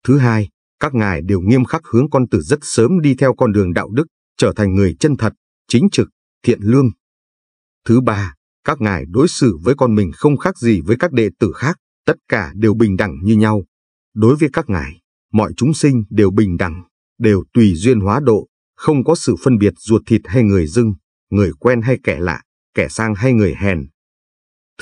S1: Thứ hai, các ngài đều nghiêm khắc hướng con từ rất sớm đi theo con đường đạo đức, trở thành người chân thật, chính trực, thiện lương. Thứ ba, các ngài đối xử với con mình không khác gì với các đệ tử khác, tất cả đều bình đẳng như nhau. Đối với các ngài, mọi chúng sinh đều bình đẳng, đều tùy duyên hóa độ, không có sự phân biệt ruột thịt hay người dưng, người quen hay kẻ lạ, kẻ sang hay người hèn.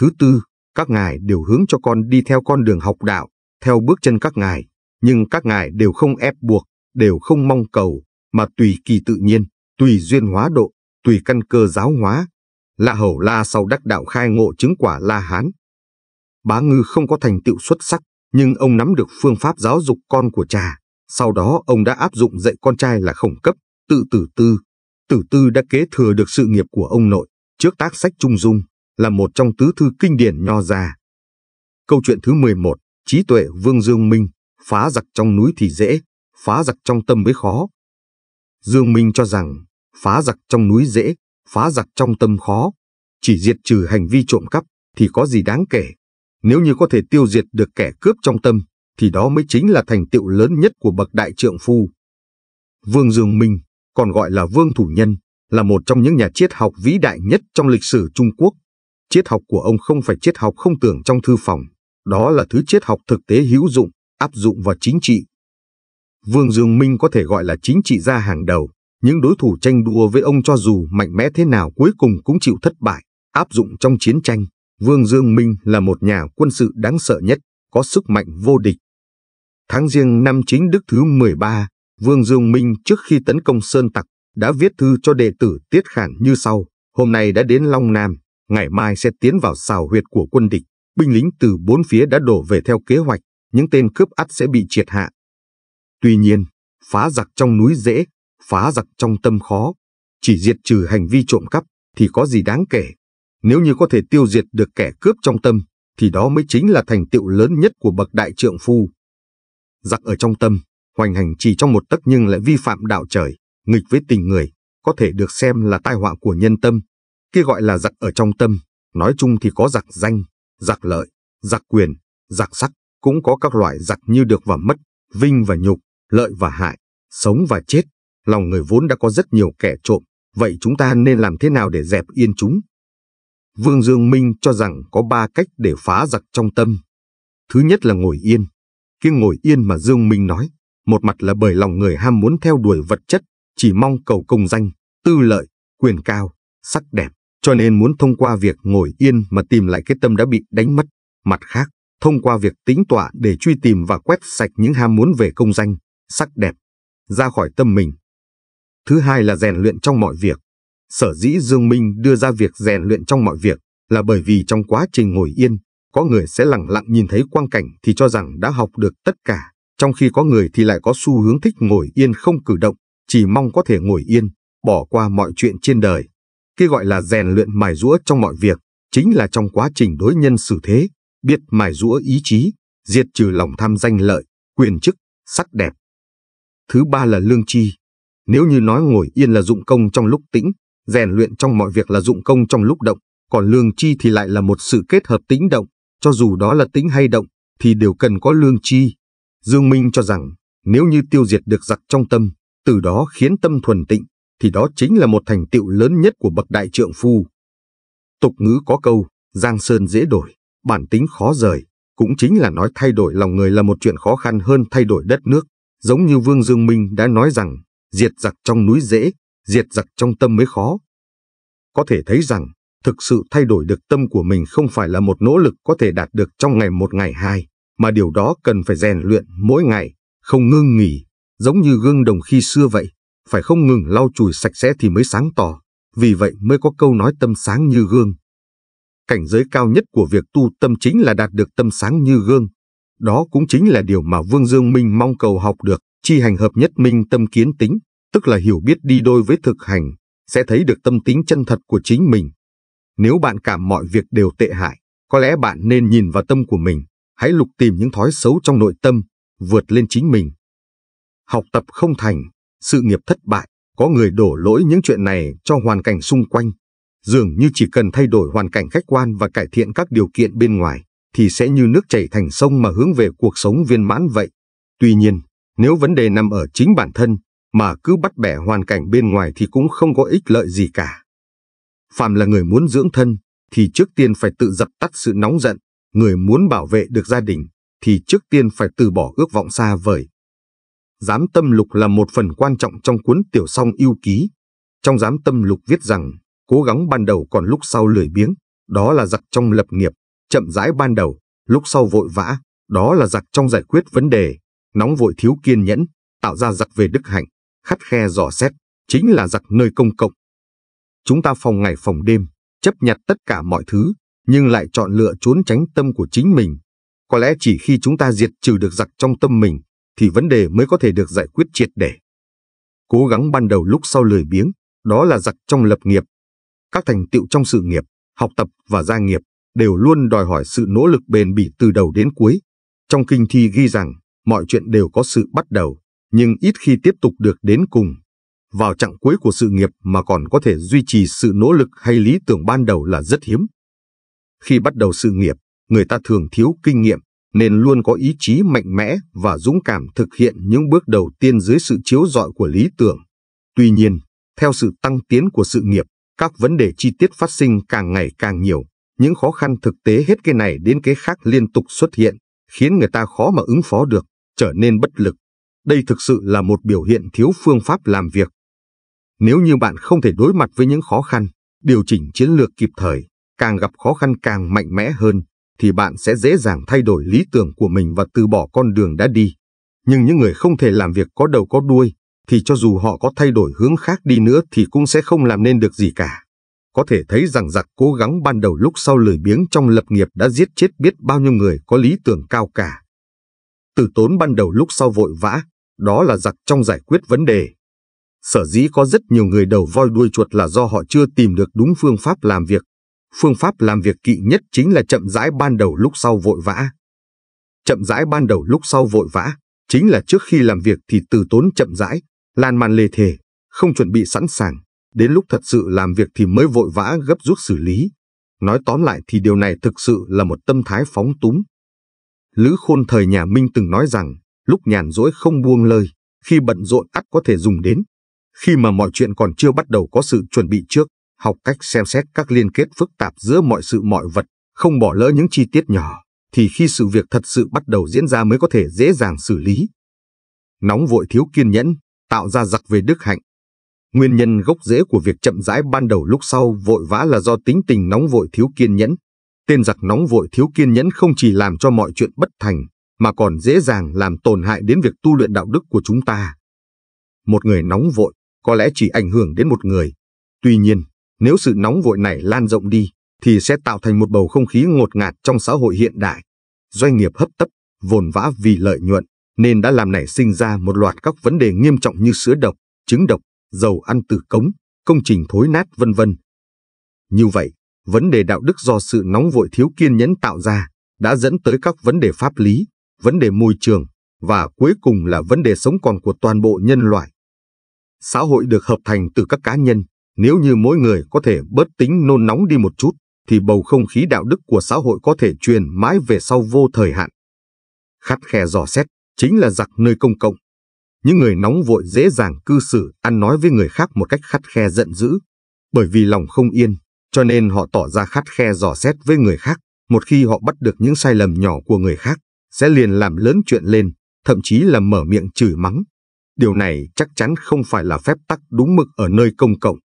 S1: Thứ tư, các ngài đều hướng cho con đi theo con đường học đạo, theo bước chân các ngài, nhưng các ngài đều không ép buộc, đều không mong cầu, mà tùy kỳ tự nhiên, tùy duyên hóa độ, tùy căn cơ giáo hóa. Lạ hầu la sau đắc đạo khai ngộ chứng quả La Hán. Bá Ngư không có thành tựu xuất sắc, nhưng ông nắm được phương pháp giáo dục con của cha. Sau đó ông đã áp dụng dạy con trai là khổng cấp, tự tử tư. Tử tư đã kế thừa được sự nghiệp của ông nội, trước tác sách Trung Dung, là một trong tứ thư kinh điển nho gia. Câu chuyện thứ 11, trí tuệ Vương Dương Minh, phá giặc trong núi thì dễ, phá giặc trong tâm mới khó. Dương Minh cho rằng, phá giặc trong núi dễ, phá giặc trong tâm khó. Chỉ diệt trừ hành vi trộm cắp thì có gì đáng kể. Nếu như có thể tiêu diệt được kẻ cướp trong tâm, thì đó mới chính là thành tựu lớn nhất của bậc đại trượng phu. Vương Dương Minh, còn gọi là Vương Thủ Nhân, là một trong những nhà triết học vĩ đại nhất trong lịch sử Trung Quốc. Triết học của ông không phải triết học không tưởng trong thư phòng, đó là thứ triết học thực tế hữu dụng, áp dụng vào chính trị. Vương Dương Minh có thể gọi là chính trị gia hàng đầu, những đối thủ tranh đua với ông cho dù mạnh mẽ thế nào cuối cùng cũng chịu thất bại, áp dụng trong chiến tranh, Vương Dương Minh là một nhà quân sự đáng sợ nhất, có sức mạnh vô địch. Tháng riêng năm chính đức thứ 13, Vương Dương Minh trước khi tấn công Sơn Tặc đã viết thư cho đệ tử Tiết Khản như sau, hôm nay đã đến Long Nam, ngày mai sẽ tiến vào xào huyệt của quân địch, binh lính từ bốn phía đã đổ về theo kế hoạch, những tên cướp ắt sẽ bị triệt hạ. Tuy nhiên, phá giặc trong núi dễ, phá giặc trong tâm khó, chỉ diệt trừ hành vi trộm cắp thì có gì đáng kể. Nếu như có thể tiêu diệt được kẻ cướp trong tâm, thì đó mới chính là thành tựu lớn nhất của bậc đại trượng phu. Giặc ở trong tâm, hoành hành chỉ trong một tấc nhưng lại vi phạm đạo trời, nghịch với tình người, có thể được xem là tai họa của nhân tâm. Kia gọi là giặc ở trong tâm, nói chung thì có giặc danh, giặc lợi, giặc quyền, giặc sắc, cũng có các loại giặc như được và mất, vinh và nhục, lợi và hại, sống và chết. Lòng người vốn đã có rất nhiều kẻ trộm, vậy chúng ta nên làm thế nào để dẹp yên chúng? Vương Dương Minh cho rằng có ba cách để phá giặc trong tâm. Thứ nhất là ngồi yên. Cái ngồi yên mà Dương Minh nói, một mặt là bởi lòng người ham muốn theo đuổi vật chất, chỉ mong cầu công danh, tư lợi, quyền cao, sắc đẹp, cho nên muốn thông qua việc ngồi yên mà tìm lại cái tâm đã bị đánh mất. Mặt khác, thông qua việc tính tọa để truy tìm và quét sạch những ham muốn về công danh, sắc đẹp, ra khỏi tâm mình. Thứ hai là rèn luyện trong mọi việc. Sở dĩ Dương Minh đưa ra việc rèn luyện trong mọi việc là bởi vì trong quá trình ngồi yên, có người sẽ lặng lặng nhìn thấy quang cảnh thì cho rằng đã học được tất cả, trong khi có người thì lại có xu hướng thích ngồi yên không cử động, chỉ mong có thể ngồi yên, bỏ qua mọi chuyện trên đời. Cái gọi là rèn luyện mài rũa trong mọi việc, chính là trong quá trình đối nhân xử thế, biết mài rũa ý chí, diệt trừ lòng tham danh lợi, quyền chức, sắc đẹp. Thứ ba là lương chi. Nếu như nói ngồi yên là dụng công trong lúc tĩnh, rèn luyện trong mọi việc là dụng công trong lúc động, còn lương chi thì lại là một sự kết hợp tĩnh động, cho dù đó là tĩnh hay động, thì đều cần có lương chi. Dương Minh cho rằng, nếu như tiêu diệt được giặc trong tâm, từ đó khiến tâm thuần tịnh, thì đó chính là một thành tựu lớn nhất của bậc đại trượng phu. Tục ngữ có câu, Giang Sơn dễ đổi, bản tính khó rời, cũng chính là nói thay đổi lòng người là một chuyện khó khăn hơn thay đổi đất nước. Giống như Vương Dương Minh đã nói rằng, diệt giặc trong núi dễ, diệt giặc trong tâm mới khó. Có thể thấy rằng, thực sự thay đổi được tâm của mình không phải là một nỗ lực có thể đạt được trong ngày một ngày hai, mà điều đó cần phải rèn luyện mỗi ngày, không ngưng nghỉ, giống như gương đồng khi xưa vậy, phải không ngừng lau chùi sạch sẽ thì mới sáng tỏ, vì vậy mới có câu nói tâm sáng như gương. Cảnh giới cao nhất của việc tu tâm chính là đạt được tâm sáng như gương. Đó cũng chính là điều mà Vương Dương Minh mong cầu học được, chi hành hợp nhất minh tâm kiến tính, tức là hiểu biết đi đôi với thực hành, sẽ thấy được tâm tính chân thật của chính mình. Nếu bạn cảm mọi việc đều tệ hại, có lẽ bạn nên nhìn vào tâm của mình, hãy lục tìm những thói xấu trong nội tâm, vượt lên chính mình. Học tập không thành, sự nghiệp thất bại, có người đổ lỗi những chuyện này cho hoàn cảnh xung quanh. Dường như chỉ cần thay đổi hoàn cảnh khách quan và cải thiện các điều kiện bên ngoài, thì sẽ như nước chảy thành sông mà hướng về cuộc sống viên mãn vậy. Tuy nhiên, nếu vấn đề nằm ở chính bản thân, mà cứ bắt bẻ hoàn cảnh bên ngoài thì cũng không có ích lợi gì cả. Phạm là người muốn dưỡng thân, thì trước tiên phải tự dập tắt sự nóng giận, người muốn bảo vệ được gia đình, thì trước tiên phải từ bỏ ước vọng xa vời. Giám tâm lục là một phần quan trọng trong cuốn tiểu song yêu ký. Trong giám tâm lục viết rằng, cố gắng ban đầu còn lúc sau lười biếng, đó là giặc trong lập nghiệp, chậm rãi ban đầu, lúc sau vội vã, đó là giặc trong giải quyết vấn đề, nóng vội thiếu kiên nhẫn, tạo ra giặc về đức hạnh, khắt khe dò xét, chính là giặc nơi công cộng. Chúng ta phòng ngày phòng đêm, chấp nhặt tất cả mọi thứ, nhưng lại chọn lựa trốn tránh tâm của chính mình. Có lẽ chỉ khi chúng ta diệt trừ được giặc trong tâm mình, thì vấn đề mới có thể được giải quyết triệt để. Cố gắng ban đầu lúc sau lười biếng, đó là giặc trong lập nghiệp. Các thành tựu trong sự nghiệp, học tập và gia nghiệp đều luôn đòi hỏi sự nỗ lực bền bỉ từ đầu đến cuối. Trong kinh thi ghi rằng, mọi chuyện đều có sự bắt đầu, nhưng ít khi tiếp tục được đến cùng. Vào chặng cuối của sự nghiệp mà còn có thể duy trì sự nỗ lực hay lý tưởng ban đầu là rất hiếm. Khi bắt đầu sự nghiệp, người ta thường thiếu kinh nghiệm, nên luôn có ý chí mạnh mẽ và dũng cảm thực hiện những bước đầu tiên dưới sự chiếu rọi của lý tưởng. Tuy nhiên, theo sự tăng tiến của sự nghiệp, các vấn đề chi tiết phát sinh càng ngày càng nhiều, những khó khăn thực tế hết cái này đến cái khác liên tục xuất hiện, khiến người ta khó mà ứng phó được, trở nên bất lực. Đây thực sự là một biểu hiện thiếu phương pháp làm việc. Nếu như bạn không thể đối mặt với những khó khăn, điều chỉnh chiến lược kịp thời, càng gặp khó khăn càng mạnh mẽ hơn, thì bạn sẽ dễ dàng thay đổi lý tưởng của mình và từ bỏ con đường đã đi. Nhưng những người không thể làm việc có đầu có đuôi, thì cho dù họ có thay đổi hướng khác đi nữa thì cũng sẽ không làm nên được gì cả. Có thể thấy rằng giặc cố gắng ban đầu lúc sau lười biếng trong lập nghiệp đã giết chết biết bao nhiêu người có lý tưởng cao cả. Từ tốn ban đầu lúc sau vội vã, đó là giặc trong giải quyết vấn đề. Sở dĩ có rất nhiều người đầu voi đuôi chuột là do họ chưa tìm được đúng phương pháp làm việc. Phương pháp làm việc kỵ nhất chính là chậm rãi ban đầu lúc sau vội vã. Chậm rãi ban đầu lúc sau vội vã, chính là trước khi làm việc thì từ tốn chậm rãi, lan man lê thề, không chuẩn bị sẵn sàng, đến lúc thật sự làm việc thì mới vội vã gấp rút xử lý. Nói tóm lại thì điều này thực sự là một tâm thái phóng túng. Lữ Khôn thời nhà Minh từng nói rằng, lúc nhàn rỗi không buông lơi, khi bận rộn ắt có thể dùng đến. Khi mà mọi chuyện còn chưa bắt đầu có sự chuẩn bị trước, học cách xem xét các liên kết phức tạp giữa mọi sự mọi vật, không bỏ lỡ những chi tiết nhỏ, thì khi sự việc thật sự bắt đầu diễn ra mới có thể dễ dàng xử lý. Nóng vội thiếu kiên nhẫn, tạo ra giặc về đức hạnh. Nguyên nhân gốc rễ của việc chậm rãi ban đầu lúc sau vội vã là do tính tình nóng vội thiếu kiên nhẫn. Tên giặc nóng vội thiếu kiên nhẫn không chỉ làm cho mọi chuyện bất thành, mà còn dễ dàng làm tổn hại đến việc tu luyện đạo đức của chúng ta. Một người nóng vội có lẽ chỉ ảnh hưởng đến một người. Tuy nhiên, nếu sự nóng vội này lan rộng đi, thì sẽ tạo thành một bầu không khí ngột ngạt trong xã hội hiện đại. Doanh nghiệp hấp tấp, vồn vã vì lợi nhuận, nên đã làm nảy sinh ra một loạt các vấn đề nghiêm trọng như sữa độc, trứng độc, dầu ăn từ cống, công trình thối nát vân vân. Như vậy, vấn đề đạo đức do sự nóng vội thiếu kiên nhẫn tạo ra đã dẫn tới các vấn đề pháp lý, vấn đề môi trường và cuối cùng là vấn đề sống còn của toàn bộ nhân loại. Xã hội được hợp thành từ các cá nhân, nếu như mỗi người có thể bớt tính nôn nóng đi một chút, thì bầu không khí đạo đức của xã hội có thể truyền mãi về sau vô thời hạn. Khắt khe dò xét, chính là giặc nơi công cộng. Những người nóng vội dễ dàng cư xử, ăn nói với người khác một cách khắt khe giận dữ. Bởi vì lòng không yên, cho nên họ tỏ ra khắt khe dò xét với người khác. Một khi họ bắt được những sai lầm nhỏ của người khác, sẽ liền làm lớn chuyện lên, thậm chí là mở miệng chửi mắng. Điều này chắc chắn không phải là phép tắc đúng mực ở nơi công cộng.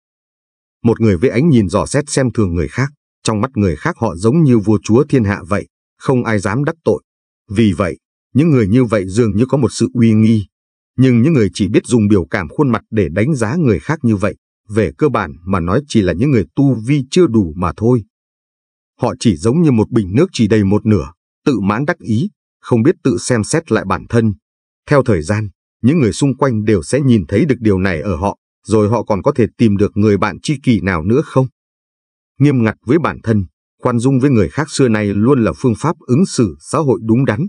S1: Một người với ánh nhìn dò xét xem thường người khác, trong mắt người khác họ giống như vua chúa thiên hạ vậy, không ai dám đắc tội. Vì vậy, những người như vậy dường như có một sự uy nghi. Nhưng những người chỉ biết dùng biểu cảm khuôn mặt để đánh giá người khác như vậy, về cơ bản mà nói chỉ là những người tu vi chưa đủ mà thôi. Họ chỉ giống như một bình nước chỉ đầy một nửa, tự mãn đắc ý, không biết tự xem xét lại bản thân. Theo thời gian, những người xung quanh đều sẽ nhìn thấy được điều này ở họ, rồi họ còn có thể tìm được người bạn tri kỷ nào nữa không? Nghiêm ngặt với bản thân, khoan dung với người khác xưa nay luôn là phương pháp ứng xử xã hội đúng đắn.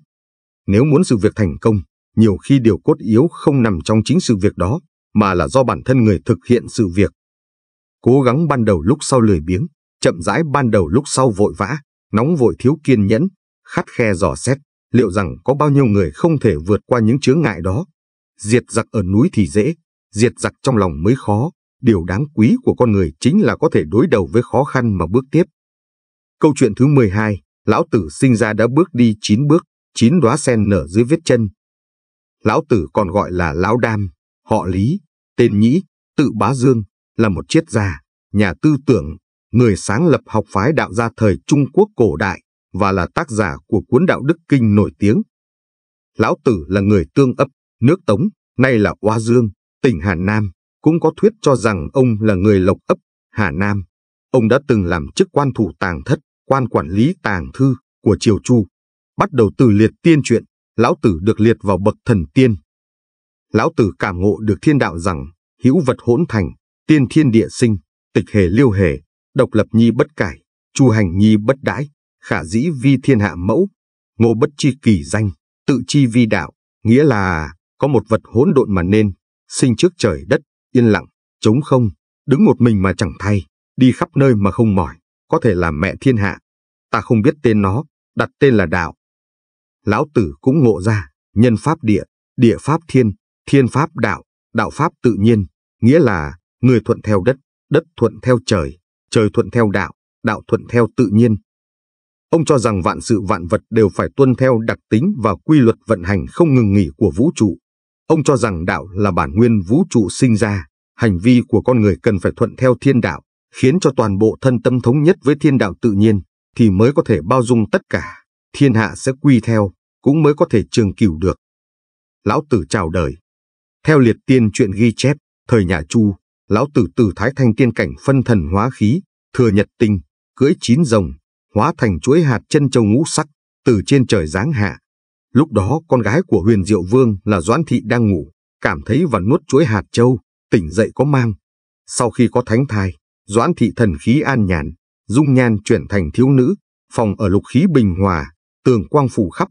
S1: Nếu muốn sự việc thành công, nhiều khi điều cốt yếu không nằm trong chính sự việc đó, mà là do bản thân người thực hiện sự việc. Cố gắng ban đầu lúc sau lười biếng, chậm rãi ban đầu lúc sau vội vã, nóng vội thiếu kiên nhẫn, khắt khe dò xét, liệu rằng có bao nhiêu người không thể vượt qua những chướng ngại đó. Diệt giặc ở núi thì dễ, diệt giặc trong lòng mới khó, điều đáng quý của con người chính là có thể đối đầu với khó khăn mà bước tiếp. Câu chuyện thứ 12, lão tử sinh ra đã bước đi 9 bước, chín đóa sen nở dưới vết chân. Lão tử còn gọi là lão đam, họ lý, tên nhĩ, tự bá dương, là một triết gia, nhà tư tưởng, người sáng lập học phái đạo gia thời Trung Quốc cổ đại và là tác giả của cuốn đạo đức kinh nổi tiếng. Lão Tử là người tương ấp, nước Tống, nay là Oa Dương, tỉnh Hà Nam, cũng có thuyết cho rằng ông là người lộc ấp, Hà Nam. Ông đã từng làm chức quan thủ tàng thất, quan quản lý tàng thư của Triều Chu. Bắt đầu từ liệt tiên truyện, Lão Tử được liệt vào bậc thần tiên. Lão Tử cảm ngộ được thiên đạo rằng, hữu vật hỗn thành, tiên thiên địa sinh, tịch hề liêu hề, độc lập nhi bất cải, chu hành nhi bất đãi, khả dĩ vi thiên hạ mẫu, ngô bất chi kỳ danh, tự chi vi đạo, nghĩa là có một vật hỗn độn mà nên, sinh trước trời đất, yên lặng, trống không, đứng một mình mà chẳng thay, đi khắp nơi mà không mỏi, có thể là mẹ thiên hạ. Ta không biết tên nó, đặt tên là đạo. Lão Tử cũng ngộ ra, nhân pháp địa, địa pháp thiên, thiên pháp đạo, đạo pháp tự nhiên, nghĩa là người thuận theo đất, đất thuận theo trời, trời thuận theo đạo, đạo thuận theo tự nhiên, Ông cho rằng vạn sự vạn vật đều phải tuân theo đặc tính và quy luật vận hành không ngừng nghỉ của vũ trụ. Ông cho rằng đạo là bản nguyên vũ trụ sinh ra, hành vi của con người cần phải thuận theo thiên đạo, khiến cho toàn bộ thân tâm thống nhất với thiên đạo tự nhiên, thì mới có thể bao dung tất cả, thiên hạ sẽ quy theo, cũng mới có thể trường cửu được. Lão tử chào đời. Theo liệt tiên chuyện ghi chép, thời nhà Chu, lão tử từ thái thanh tiên cảnh phân thần hóa khí, thừa nhật tinh, cưỡi chín rồng, hóa thành chuỗi hạt chân châu ngũ sắc, từ trên trời giáng hạ. Lúc đó con gái của huyền diệu vương là Doãn Thị đang ngủ, cảm thấy và nuốt chuỗi hạt châu, tỉnh dậy có mang. Sau khi có thánh thai, Doãn Thị thần khí an nhàn, dung nhan chuyển thành thiếu nữ, phòng ở lục khí bình hòa, tường quang phủ khắp.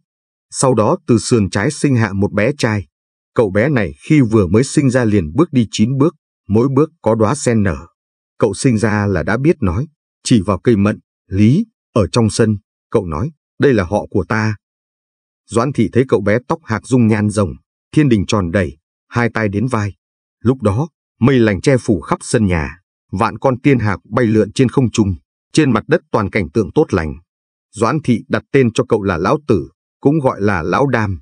S1: Sau đó từ sườn trái sinh hạ một bé trai. Cậu bé này khi vừa mới sinh ra liền bước đi chín bước, mỗi bước có đóa sen nở. Cậu sinh ra là đã biết nói, chỉ vào cây mận, lý, ở trong sân, cậu nói, đây là họ của ta. Doãn thị thấy cậu bé tóc hạc dung nhan rồng, thiên đình tròn đầy, hai tay đến vai. Lúc đó, mây lành che phủ khắp sân nhà, vạn con tiên hạc bay lượn trên không trung, trên mặt đất toàn cảnh tượng tốt lành. Doãn thị đặt tên cho cậu là Lão Tử, cũng gọi là Lão Đam.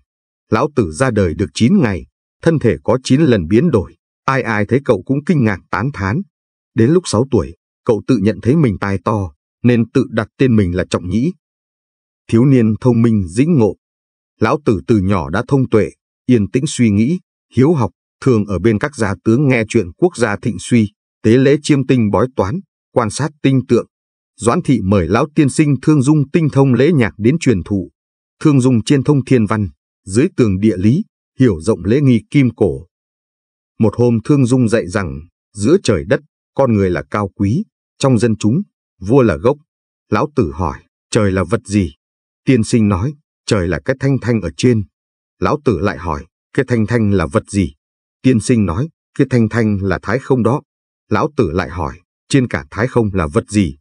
S1: Lão Tử ra đời được 9 ngày, thân thể có 9 lần biến đổi, ai ai thấy cậu cũng kinh ngạc tán thán. Đến lúc 6 tuổi, cậu tự nhận thấy mình tài to, nên tự đặt tên mình là Trọng Nhĩ. Thiếu niên thông minh dĩnh ngộ. Lão Tử từ nhỏ đã thông tuệ, yên tĩnh suy nghĩ, hiếu học, thường ở bên các gia tướng nghe chuyện quốc gia thịnh suy, tế lễ chiêm tinh bói toán, quan sát tinh tượng. Doãn thị mời lão tiên sinh Thương Dung tinh thông lễ nhạc đến truyền thụ. Thương Dung trên thông thiên văn, dưới tường địa lý, hiểu rộng lễ nghi kim cổ. Một hôm Thương Dung dạy rằng, giữa trời đất, con người là cao quý, trong dân chúng, vua là gốc. Lão tử hỏi, trời là vật gì? Tiên sinh nói, trời là cái thanh thanh ở trên. Lão tử lại hỏi, cái thanh thanh là vật gì? Tiên sinh nói, cái thanh thanh là thái không đó. Lão tử lại hỏi, trên cả thái không là vật gì?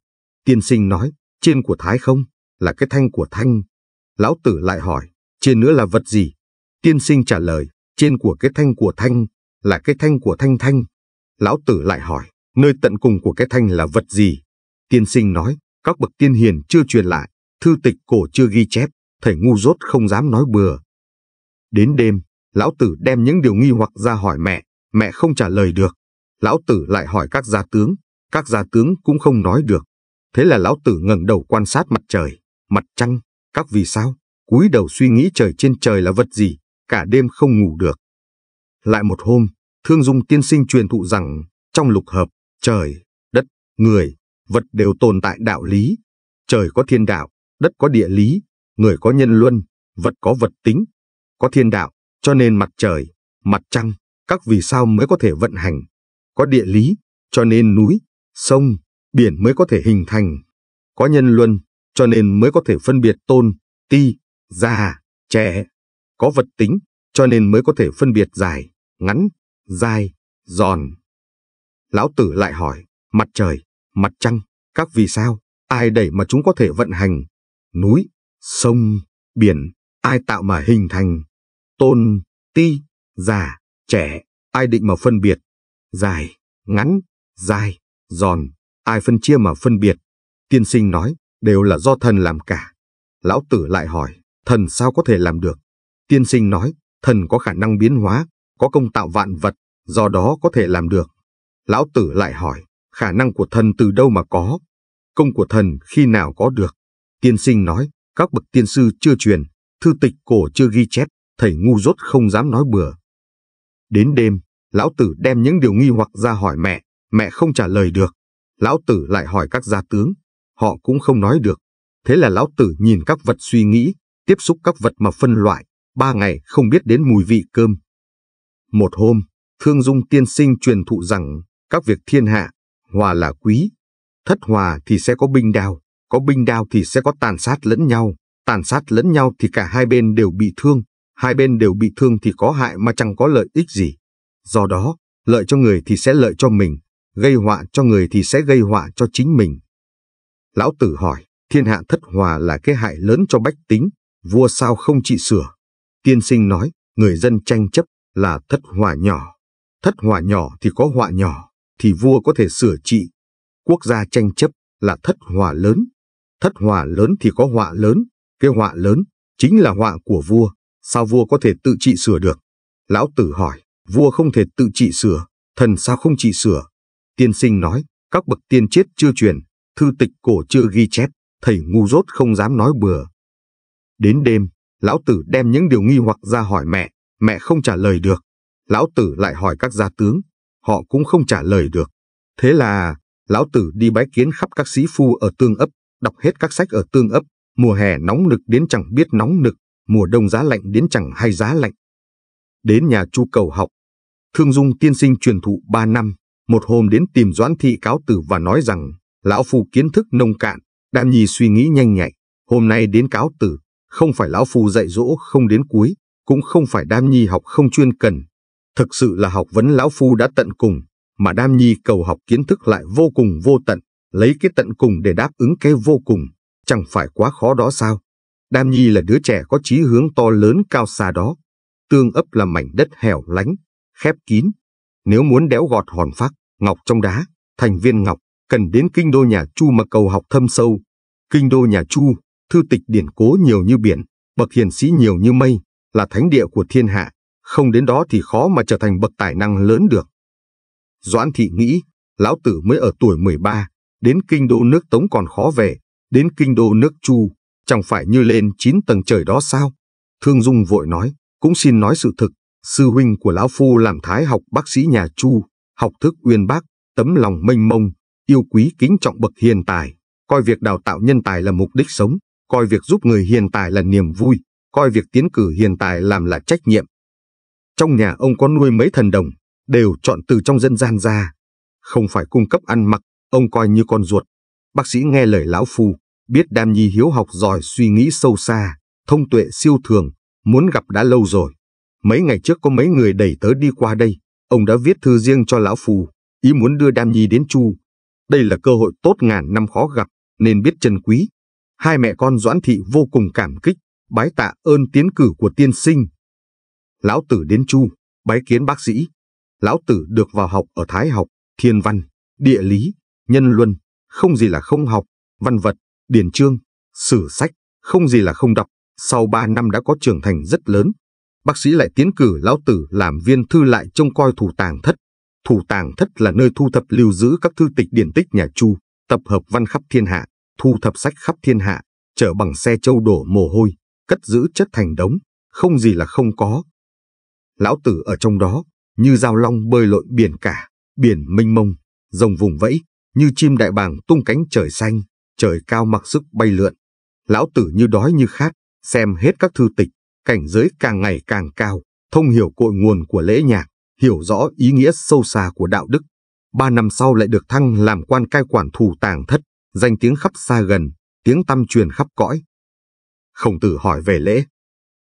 S1: Tiên sinh nói, trên của thái không, là cái thanh của thanh. Lão tử lại hỏi, trên nữa là vật gì? Tiên sinh trả lời, trên của cái thanh của thanh, là cái thanh của thanh thanh. Lão tử lại hỏi, nơi tận cùng của cái thanh là vật gì? Tiên sinh nói, các bậc tiên hiền chưa truyền lại, thư tịch cổ chưa ghi chép, thầy ngu dốt không dám nói bừa. Đến đêm, lão tử đem những điều nghi hoặc ra hỏi mẹ, mẹ không trả lời được. Lão tử lại hỏi các gia tướng, các gia tướng cũng không nói được. Thế là lão tử ngẩng đầu quan sát mặt trời, mặt trăng, các vì sao, cúi đầu suy nghĩ trời trên trời là vật gì, cả đêm không ngủ được. Lại một hôm, Thương Dung tiên sinh truyền thụ rằng, trong lục hợp, trời, đất, người, vật đều tồn tại đạo lý. Trời có thiên đạo, đất có địa lý, người có nhân luân, vật có vật tính. Có thiên đạo, cho nên mặt trời, mặt trăng, các vì sao mới có thể vận hành. Có địa lý, cho nên núi, sông, biển mới có thể hình thành. Có nhân luân, cho nên mới có thể phân biệt tôn, ti, già, trẻ. Có vật tính, cho nên mới có thể phân biệt dài, ngắn, dài, giòn. Lão tử lại hỏi, mặt trời, mặt trăng, các vì sao, ai đẩy mà chúng có thể vận hành? Núi, sông, biển, ai tạo mà hình thành? Tôn, ti, già, trẻ, ai định mà phân biệt? Dài, ngắn, dài, giòn, ai phân chia mà phân biệt? Tiên sinh nói, đều là do thần làm cả. Lão tử lại hỏi, thần sao có thể làm được? Tiên sinh nói, thần có khả năng biến hóa, có công tạo vạn vật, do đó có thể làm được. Lão tử lại hỏi, khả năng của thần từ đâu mà có? Công của thần khi nào có được? Tiên sinh nói, các bậc tiên sư chưa truyền, thư tịch cổ chưa ghi chép, thầy ngu dốt không dám nói bừa. Đến đêm, lão tử đem những điều nghi hoặc ra hỏi mẹ, mẹ không trả lời được. Lão tử lại hỏi các gia tướng, họ cũng không nói được. Thế là lão tử nhìn các vật suy nghĩ, tiếp xúc các vật mà phân loại, ba ngày không biết đến mùi vị cơm. Một hôm, Thương Dung tiên sinh truyền thụ rằng, các việc thiên hạ, hòa là quý. Thất hòa thì sẽ có binh đao, có binh đao thì sẽ có tàn sát lẫn nhau, tàn sát lẫn nhau thì cả hai bên đều bị thương, hai bên đều bị thương thì có hại mà chẳng có lợi ích gì. Do đó, lợi cho người thì sẽ lợi cho mình, gây họa cho người thì sẽ gây họa cho chính mình. Lão Tử hỏi, thiên hạ thất hòa là cái hại lớn cho bách tính, vua sao không trị sửa? Tiên sinh nói, người dân tranh chấp là thất hòa nhỏ. Thất hòa nhỏ thì có họa nhỏ, thì vua có thể sửa trị. Quốc gia tranh chấp là thất hòa lớn. Thất hòa lớn thì có họa lớn, cái họa lớn chính là họa của vua, sao vua có thể tự trị sửa được? Lão Tử hỏi, vua không thể tự trị sửa, thần sao không trị sửa? Tiên sinh nói, Các bậc tiên chết chưa truyền, thư tịch cổ chưa ghi chép, thầy ngu dốt không dám nói bừa. Đến đêm, lão tử đem những điều nghi hoặc ra hỏi mẹ, mẹ không trả lời được. Lão tử lại hỏi các gia tướng, họ cũng không trả lời được. Thế là, lão tử đi bái kiến khắp các sĩ phu ở tương ấp, đọc hết các sách ở tương ấp, mùa hè nóng nực đến chẳng biết nóng nực, mùa đông giá lạnh đến chẳng hay giá lạnh. Đến nhà chu cầu học, Thương Dung tiên sinh truyền thụ ba năm, một hôm đến tìm Doãn Thị cáo tử và nói rằng, lão phu kiến thức nông cạn, Đam Nhi suy nghĩ nhanh nhạy, hôm nay đến cáo tử, không phải lão phu dạy dỗ không đến cuối, cũng không phải Đam Nhi học không chuyên cần. Thực sự là học vấn lão phu đã tận cùng, mà Đam Nhi cầu học kiến thức lại vô cùng vô tận, lấy cái tận cùng để đáp ứng cái vô cùng, chẳng phải quá khó đó sao? Đam Nhi là đứa trẻ có chí hướng to lớn cao xa đó. Tương ấp là mảnh đất hẻo lánh, khép kín. Nếu muốn đéo gọt hòn phác, ngọc trong đá, thành viên ngọc, cần đến kinh đô nhà Chu mà cầu học thâm sâu. Kinh đô nhà Chu, thư tịch điển cố nhiều như biển, bậc hiền sĩ nhiều như mây, là thánh địa của thiên hạ, không đến đó thì khó mà trở thành bậc tài năng lớn được. Doãn thị nghĩ, lão tử mới ở tuổi 13, đến kinh đô nước Tống còn khó về, đến kinh đô nước Chu, chẳng phải như lên 9 tầng trời đó sao? Thương Dung vội nói, cũng xin nói sự thực, sư huynh của lão phu làm thái học bác sĩ nhà Chu, học thức uyên bác, tấm lòng mênh mông, yêu quý kính trọng bậc hiền tài, coi việc đào tạo nhân tài là mục đích sống, coi việc giúp người hiền tài là niềm vui, coi việc tiến cử hiền tài làm là trách nhiệm. Trong nhà ông có nuôi mấy thần đồng, đều chọn từ trong dân gian ra, không phải cung cấp ăn mặc, ông coi như con ruột. Bác sĩ nghe lời lão phu, biết Đam Nhi hiếu học giỏi suy nghĩ sâu xa, thông tuệ siêu thường, muốn gặp đã lâu rồi. Mấy ngày trước có mấy người đẩy tớ đi qua đây, ông đã viết thư riêng cho lão phù ý muốn đưa Đam Nhi đến Chu. Đây là cơ hội tốt ngàn năm khó gặp, nên biết trân quý. Hai mẹ con Doãn Thị vô cùng cảm kích, bái tạ ơn tiến cử của tiên sinh. Lão Tử đến Chu, bái kiến bác sĩ. Lão Tử được vào học ở Thái học, thiên văn, địa lý, nhân luân, không gì là không học, văn vật, điển chương, sử sách, không gì là không đọc. Sau ba năm đã có trưởng thành rất lớn, bác sĩ lại tiến cử lão tử làm viên thư lại trông coi thủ tàng thất. Thủ tàng thất là nơi thu thập lưu giữ các thư tịch điển tích nhà Chu, tập hợp văn khắp thiên hạ, thu thập sách khắp thiên hạ, chở bằng xe châu đổ mồ hôi, cất giữ chất thành đống, không gì là không có. Lão tử ở trong đó, như dao long bơi lội biển cả, biển mênh mông, rồng vùng vẫy, như chim đại bàng tung cánh trời xanh, trời cao mặc sức bay lượn. Lão tử như đói như khát, xem hết các thư tịch, cảnh giới càng ngày càng cao, thông hiểu cội nguồn của lễ nhạc, hiểu rõ ý nghĩa sâu xa của đạo đức. Ba năm sau lại được thăng làm quan cai quản thủ tàng thất, danh tiếng khắp xa gần, tiếng tăm truyền khắp cõi. Khổng tử hỏi về lễ.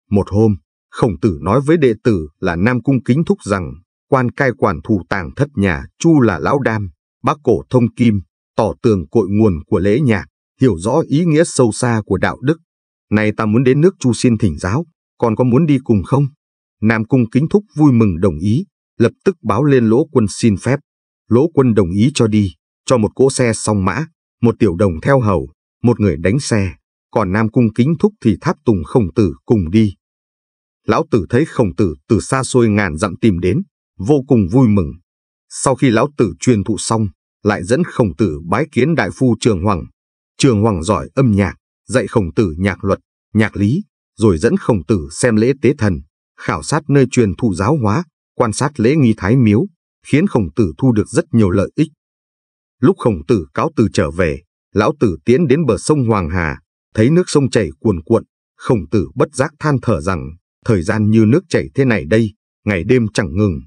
S1: Một hôm, khổng tử nói với đệ tử là Nam Cung Kính Thúc rằng, quan cai quản thủ tàng thất nhà Chu là Lão Đam, bác cổ thông kim, tỏ tường cội nguồn của lễ nhạc, hiểu rõ ý nghĩa sâu xa của đạo đức. Này ta muốn đến nước Chu xin thỉnh giáo, còn có muốn đi cùng không? Nam Cung Kính Thúc vui mừng đồng ý, lập tức báo lên Lỗ Quân xin phép. Lỗ Quân đồng ý cho đi, cho một cỗ xe song mã, một tiểu đồng theo hầu, một người đánh xe, còn Nam Cung Kính Thúc thì tháp tùng khổng tử cùng đi. Lão tử thấy khổng tử từ xa xôi ngàn dặm tìm đến, vô cùng vui mừng. Sau khi lão tử truyền thụ xong, lại dẫn khổng tử bái kiến đại phu Trường Hoàng. Trường Hoàng giỏi âm nhạc, dạy khổng tử nhạc luật, nhạc lý, rồi dẫn khổng tử xem lễ tế thần, khảo sát nơi truyền thụ giáo hóa, quan sát lễ nghi thái miếu, khiến khổng tử thu được rất nhiều lợi ích. Lúc khổng tử cáo từ trở về, lão tử tiến đến bờ sông Hoàng Hà, thấy nước sông chảy cuồn cuộn, khổng tử bất giác than thở rằng, thời gian như nước chảy thế này đây, ngày đêm chẳng ngừng.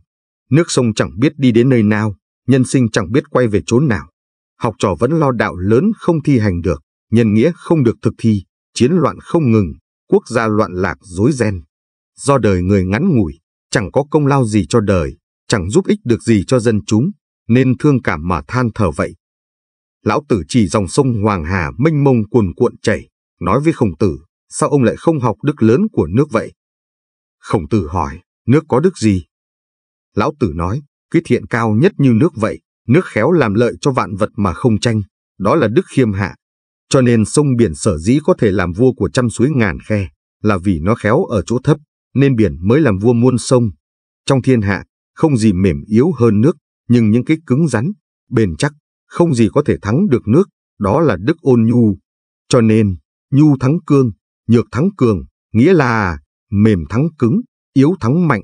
S1: Nước sông chẳng biết đi đến nơi nào, nhân sinh chẳng biết quay về chốn nào. Học trò vẫn lo đạo lớn không thi hành được, nhân nghĩa không được thực thi, chiến loạn không ngừng, quốc gia loạn lạc rối ren. Do đời người ngắn ngủi, chẳng có công lao gì cho đời, chẳng giúp ích được gì cho dân chúng, nên thương cảm mà than thở vậy. Lão tử chỉ dòng sông Hoàng Hà mênh mông cuồn cuộn chảy, nói với khổng tử, sao ông lại không học đức lớn của nước vậy? Khổng tử hỏi, nước có đức gì? Lão tử nói, cái thiện cao nhất như nước vậy, nước khéo làm lợi cho vạn vật mà không tranh, đó là đức khiêm hạ. Cho nên sông biển sở dĩ có thể làm vua của trăm suối ngàn khe, là vì nó khéo ở chỗ thấp, nên biển mới làm vua muôn sông. Trong thiên hạ, không gì mềm yếu hơn nước, nhưng những cái cứng rắn, bền chắc, không gì có thể thắng được nước, đó là đức ôn nhu. Cho nên, nhu thắng cương, nhược thắng cường, nghĩa là mềm thắng cứng, yếu thắng mạnh.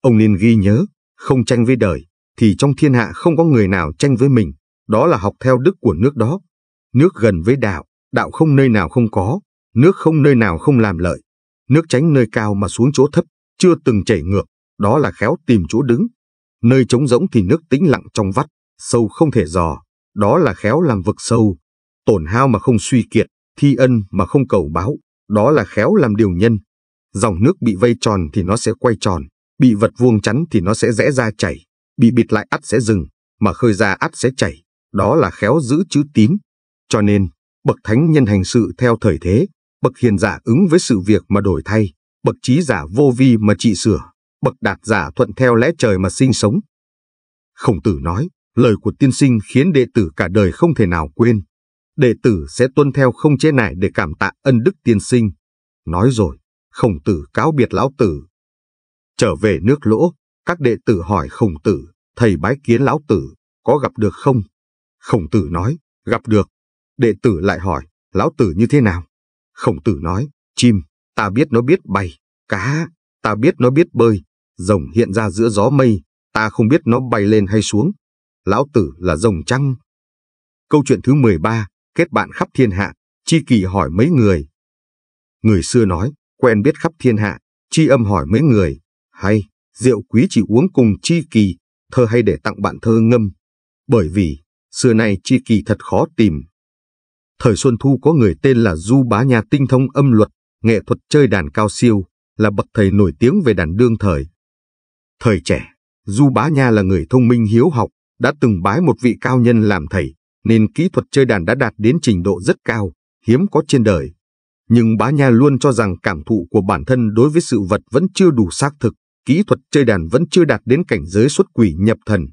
S1: Ông nên ghi nhớ, không tranh với đời, thì trong thiên hạ không có người nào tranh với mình, đó là học theo đức của nước đó. Nước gần với đạo, đạo không nơi nào không có, nước không nơi nào không làm lợi. Nước tránh nơi cao mà xuống chỗ thấp, chưa từng chảy ngược, đó là khéo tìm chỗ đứng. Nơi trống rỗng thì nước tĩnh lặng trong vắt, sâu không thể dò, đó là khéo làm vực sâu. Tổn hao mà không suy kiệt, thi ân mà không cầu báo, đó là khéo làm điều nhân. Dòng nước bị vây tròn thì nó sẽ quay tròn, bị vật vuông chắn thì nó sẽ rẽ ra chảy, bị bịt lại ắt sẽ dừng, mà khơi ra ắt sẽ chảy, đó là khéo giữ chữ tín. Cho nên, bậc thánh nhân hành sự theo thời thế, bậc hiền giả ứng với sự việc mà đổi thay, bậc trí giả vô vi mà trị sửa, bậc đạt giả thuận theo lẽ trời mà sinh sống. Khổng tử nói, lời của tiên sinh khiến đệ tử cả đời không thể nào quên. Đệ tử sẽ tuân theo không chế này để cảm tạ ân đức tiên sinh. Nói rồi, khổng tử cáo biệt lão tử. Trở về nước lỗ, các đệ tử hỏi khổng tử, thầy bái kiến lão tử, có gặp được không? Khổng tử nói, gặp được. Đệ tử lại hỏi, lão tử như thế nào? Khổng tử nói, chim, ta biết nó biết bay, cá, ta biết nó biết bơi, rồng hiện ra giữa gió mây, ta không biết nó bay lên hay xuống. Lão tử là rồng trăng. Câu chuyện thứ 13, kết bạn khắp thiên hạ, chi kỳ hỏi mấy người. Người xưa nói, quen biết khắp thiên hạ, chi âm hỏi mấy người, hay, rượu quý chỉ uống cùng chi kỳ, thơ hay để tặng bạn thơ ngâm. Bởi vì, xưa nay chi kỳ thật khó tìm. Thời Xuân Thu có người tên là Du Bá Nha tinh thông âm luật, nghệ thuật chơi đàn cao siêu, là bậc thầy nổi tiếng về đàn đương thời. Thời trẻ, Du Bá Nha là người thông minh hiếu học, đã từng bái một vị cao nhân làm thầy, nên kỹ thuật chơi đàn đã đạt đến trình độ rất cao, hiếm có trên đời. Nhưng Bá Nha luôn cho rằng cảm thụ của bản thân đối với sự vật vẫn chưa đủ xác thực, kỹ thuật chơi đàn vẫn chưa đạt đến cảnh giới xuất quỷ nhập thần.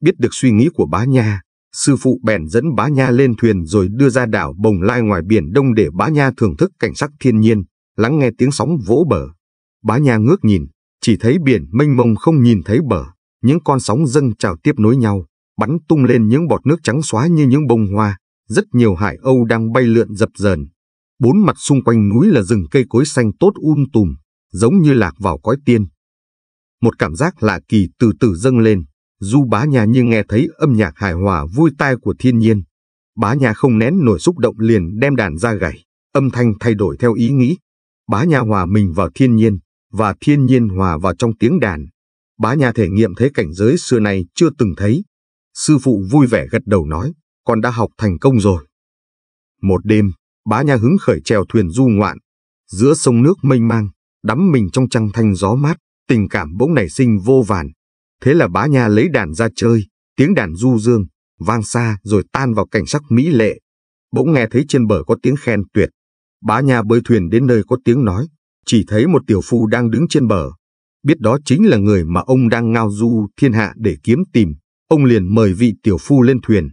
S1: Biết được suy nghĩ của Bá Nha, sư phụ bèn dẫn Bá Nha lên thuyền rồi đưa ra đảo Bồng Lai ngoài biển Đông để Bá Nha thưởng thức cảnh sắc thiên nhiên, lắng nghe tiếng sóng vỗ bờ. Bá Nha ngước nhìn, chỉ thấy biển mênh mông không nhìn thấy bờ, những con sóng dâng trào tiếp nối nhau, bắn tung lên những bọt nước trắng xóa như những bông hoa, rất nhiều hải âu đang bay lượn dập dờn. Bốn mặt xung quanh núi là rừng cây cối xanh tốt um tùm, giống như lạc vào cõi tiên. Một cảm giác lạ kỳ từ từ dâng lên, du bá nhà như nghe thấy âm nhạc hài hòa vui tai của thiên nhiên. Bá nhà không nén nổi xúc động liền đem đàn ra gảy, âm thanh thay đổi theo ý nghĩ. Bá nhà hòa mình vào thiên nhiên, và thiên nhiên hòa vào trong tiếng đàn. Bá nhà thể nghiệm thấy cảnh giới xưa này chưa từng thấy. Sư phụ vui vẻ gật đầu nói, con đã học thành công rồi. Một đêm, bá nhà hứng khởi chèo thuyền du ngoạn. Giữa sông nước mênh mang, đắm mình trong trăng thanh gió mát, tình cảm bỗng nảy sinh vô vàn. Thế là bá nhà lấy đàn ra chơi, tiếng đàn du dương, vang xa rồi tan vào cảnh sắc mỹ lệ. Bỗng nghe thấy trên bờ có tiếng khen tuyệt. Bá nhà bơi thuyền đến nơi có tiếng nói, chỉ thấy một tiểu phu đang đứng trên bờ. Biết đó chính là người mà ông đang ngao du thiên hạ để kiếm tìm, ông liền mời vị tiểu phu lên thuyền.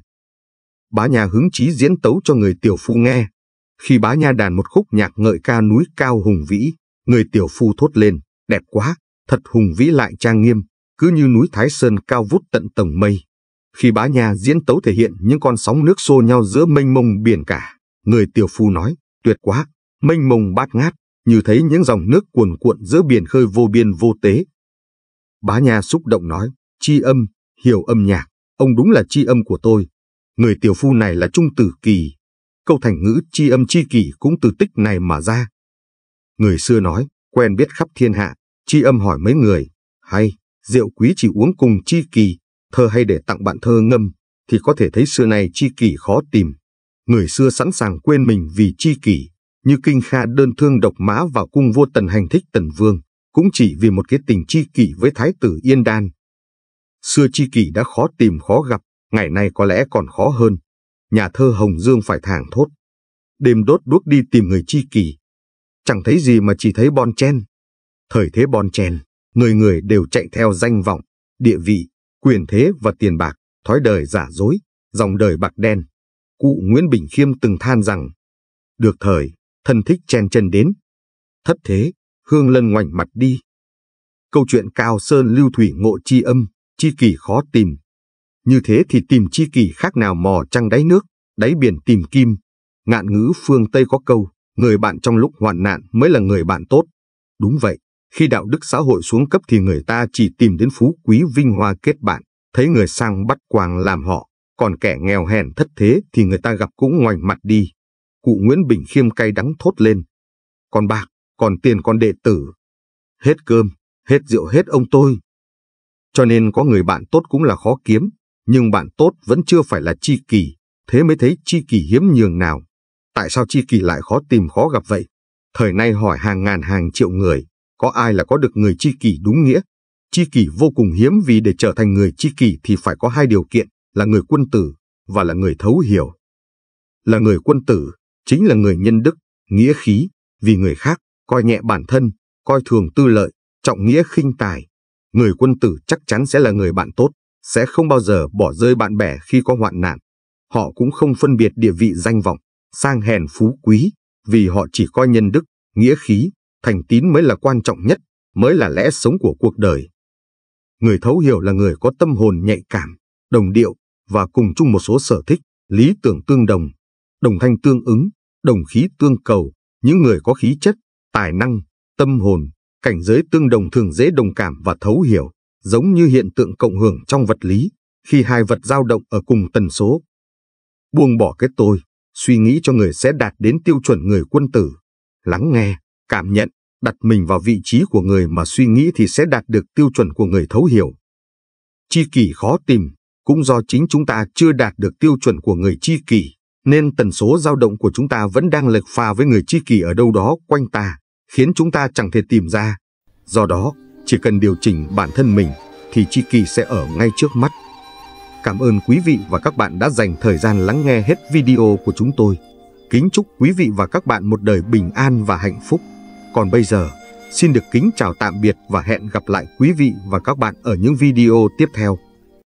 S1: Bá nhà hứng chí diễn tấu cho người tiểu phu nghe. Khi bá nha đàn một khúc nhạc ngợi ca núi cao hùng vĩ, người tiểu phu thốt lên, đẹp quá, thật hùng vĩ lại trang nghiêm, cứ như núi Thái Sơn cao vút tận tầng mây. Khi bá nhà diễn tấu thể hiện những con sóng nước xô nhau giữa mênh mông biển cả, người tiểu phu nói, tuyệt quá, mênh mông bát ngát, như thấy những dòng nước cuồn cuộn giữa biển khơi vô biên vô tế. Bá nhà xúc động nói, chi âm, hiểu âm nhạc, ông đúng là chi âm của tôi. Người tiểu phu này là trung tử kỳ. Câu thành ngữ chi âm chi kỳ cũng từ tích này mà ra. Người xưa nói, quen biết khắp thiên hạ, chi âm hỏi mấy người, hay, rượu quý chỉ uống cùng chi kỳ, thơ hay để tặng bạn thơ ngâm, thì có thể thấy xưa này chi kỳ khó tìm. Người xưa sẵn sàng quên mình vì chi kỳ, như kinh kha đơn thương độc mã vào cung vua tần hành thích tần vương, cũng chỉ vì một cái tình chi kỷ với thái tử Yên Đan. Xưa chi kỷ đã khó tìm khó gặp, ngày nay có lẽ còn khó hơn. Nhà thơ Hồng Dương phải thảng thốt. Đêm đốt đuốc đi tìm người chi kỷ. Chẳng thấy gì mà chỉ thấy bon chen. Thời thế bon chen, người người đều chạy theo danh vọng, địa vị, quyền thế và tiền bạc, thói đời giả dối, dòng đời bạc đen. Cụ Nguyễn Bình Khiêm từng than rằng, được thời, thân thích chen chân đến. Thất thế, hương lân ngoảnh mặt đi. Câu chuyện Cao Sơn lưu thủy ngộ chi âm, chi kỳ khó tìm. Như thế thì tìm chi kỳ khác nào mò trăng đáy nước, đáy biển tìm kim. Ngạn ngữ phương Tây có câu, người bạn trong lúc hoạn nạn mới là người bạn tốt. Đúng vậy, khi đạo đức xã hội xuống cấp thì người ta chỉ tìm đến phú quý vinh hoa kết bạn, thấy người sang bắt quàng làm họ, còn kẻ nghèo hèn thất thế thì người ta gặp cũng ngoảnh mặt đi. Cụ Nguyễn Bình Khiêm cay đắng thốt lên. Còn bạc, còn tiền còn đệ tử. Hết cơm, hết rượu hết ông tôi. Cho nên có người bạn tốt cũng là khó kiếm, nhưng bạn tốt vẫn chưa phải là chi kỷ, thế mới thấy chi kỷ hiếm nhường nào. Tại sao chi kỷ lại khó tìm khó gặp vậy? Thời nay hỏi hàng ngàn hàng triệu người, có ai là có được người chi kỷ đúng nghĩa? Chi kỷ vô cùng hiếm vì để trở thành người chi kỷ thì phải có hai điều kiện, là người quân tử và là người thấu hiểu. Là người quân tử, chính là người nhân đức, nghĩa khí, vì người khác, coi nhẹ bản thân, coi thường tư lợi, trọng nghĩa khinh tài. Người quân tử chắc chắn sẽ là người bạn tốt, sẽ không bao giờ bỏ rơi bạn bè khi có hoạn nạn. Họ cũng không phân biệt địa vị danh vọng, sang hèn phú quý, vì họ chỉ coi nhân đức, nghĩa khí, thành tín mới là quan trọng nhất, mới là lẽ sống của cuộc đời. Người thấu hiểu là người có tâm hồn nhạy cảm, đồng điệu và cùng chung một số sở thích, lý tưởng tương đồng, đồng thanh tương ứng, đồng khí tương cầu, những người có khí chất, tài năng, tâm hồn, cảnh giới tương đồng thường dễ đồng cảm và thấu hiểu, giống như hiện tượng cộng hưởng trong vật lý, khi hai vật dao động ở cùng tần số. Buông bỏ cái tôi, suy nghĩ cho người sẽ đạt đến tiêu chuẩn người quân tử. Lắng nghe, cảm nhận, đặt mình vào vị trí của người mà suy nghĩ thì sẽ đạt được tiêu chuẩn của người thấu hiểu. Chi kỷ khó tìm, cũng do chính chúng ta chưa đạt được tiêu chuẩn của người chi kỷ, nên tần số dao động của chúng ta vẫn đang lệch pha với người chi kỷ ở đâu đó quanh ta, khiến chúng ta chẳng thể tìm ra. Do đó, chỉ cần điều chỉnh bản thân mình thì chi kỷ sẽ ở ngay trước mắt. Cảm ơn quý vị và các bạn đã dành thời gian lắng nghe hết video của chúng tôi. Kính chúc quý vị và các bạn một đời bình an và hạnh phúc. Còn bây giờ, xin được kính chào tạm biệt và hẹn gặp lại quý vị và các bạn ở những video tiếp theo.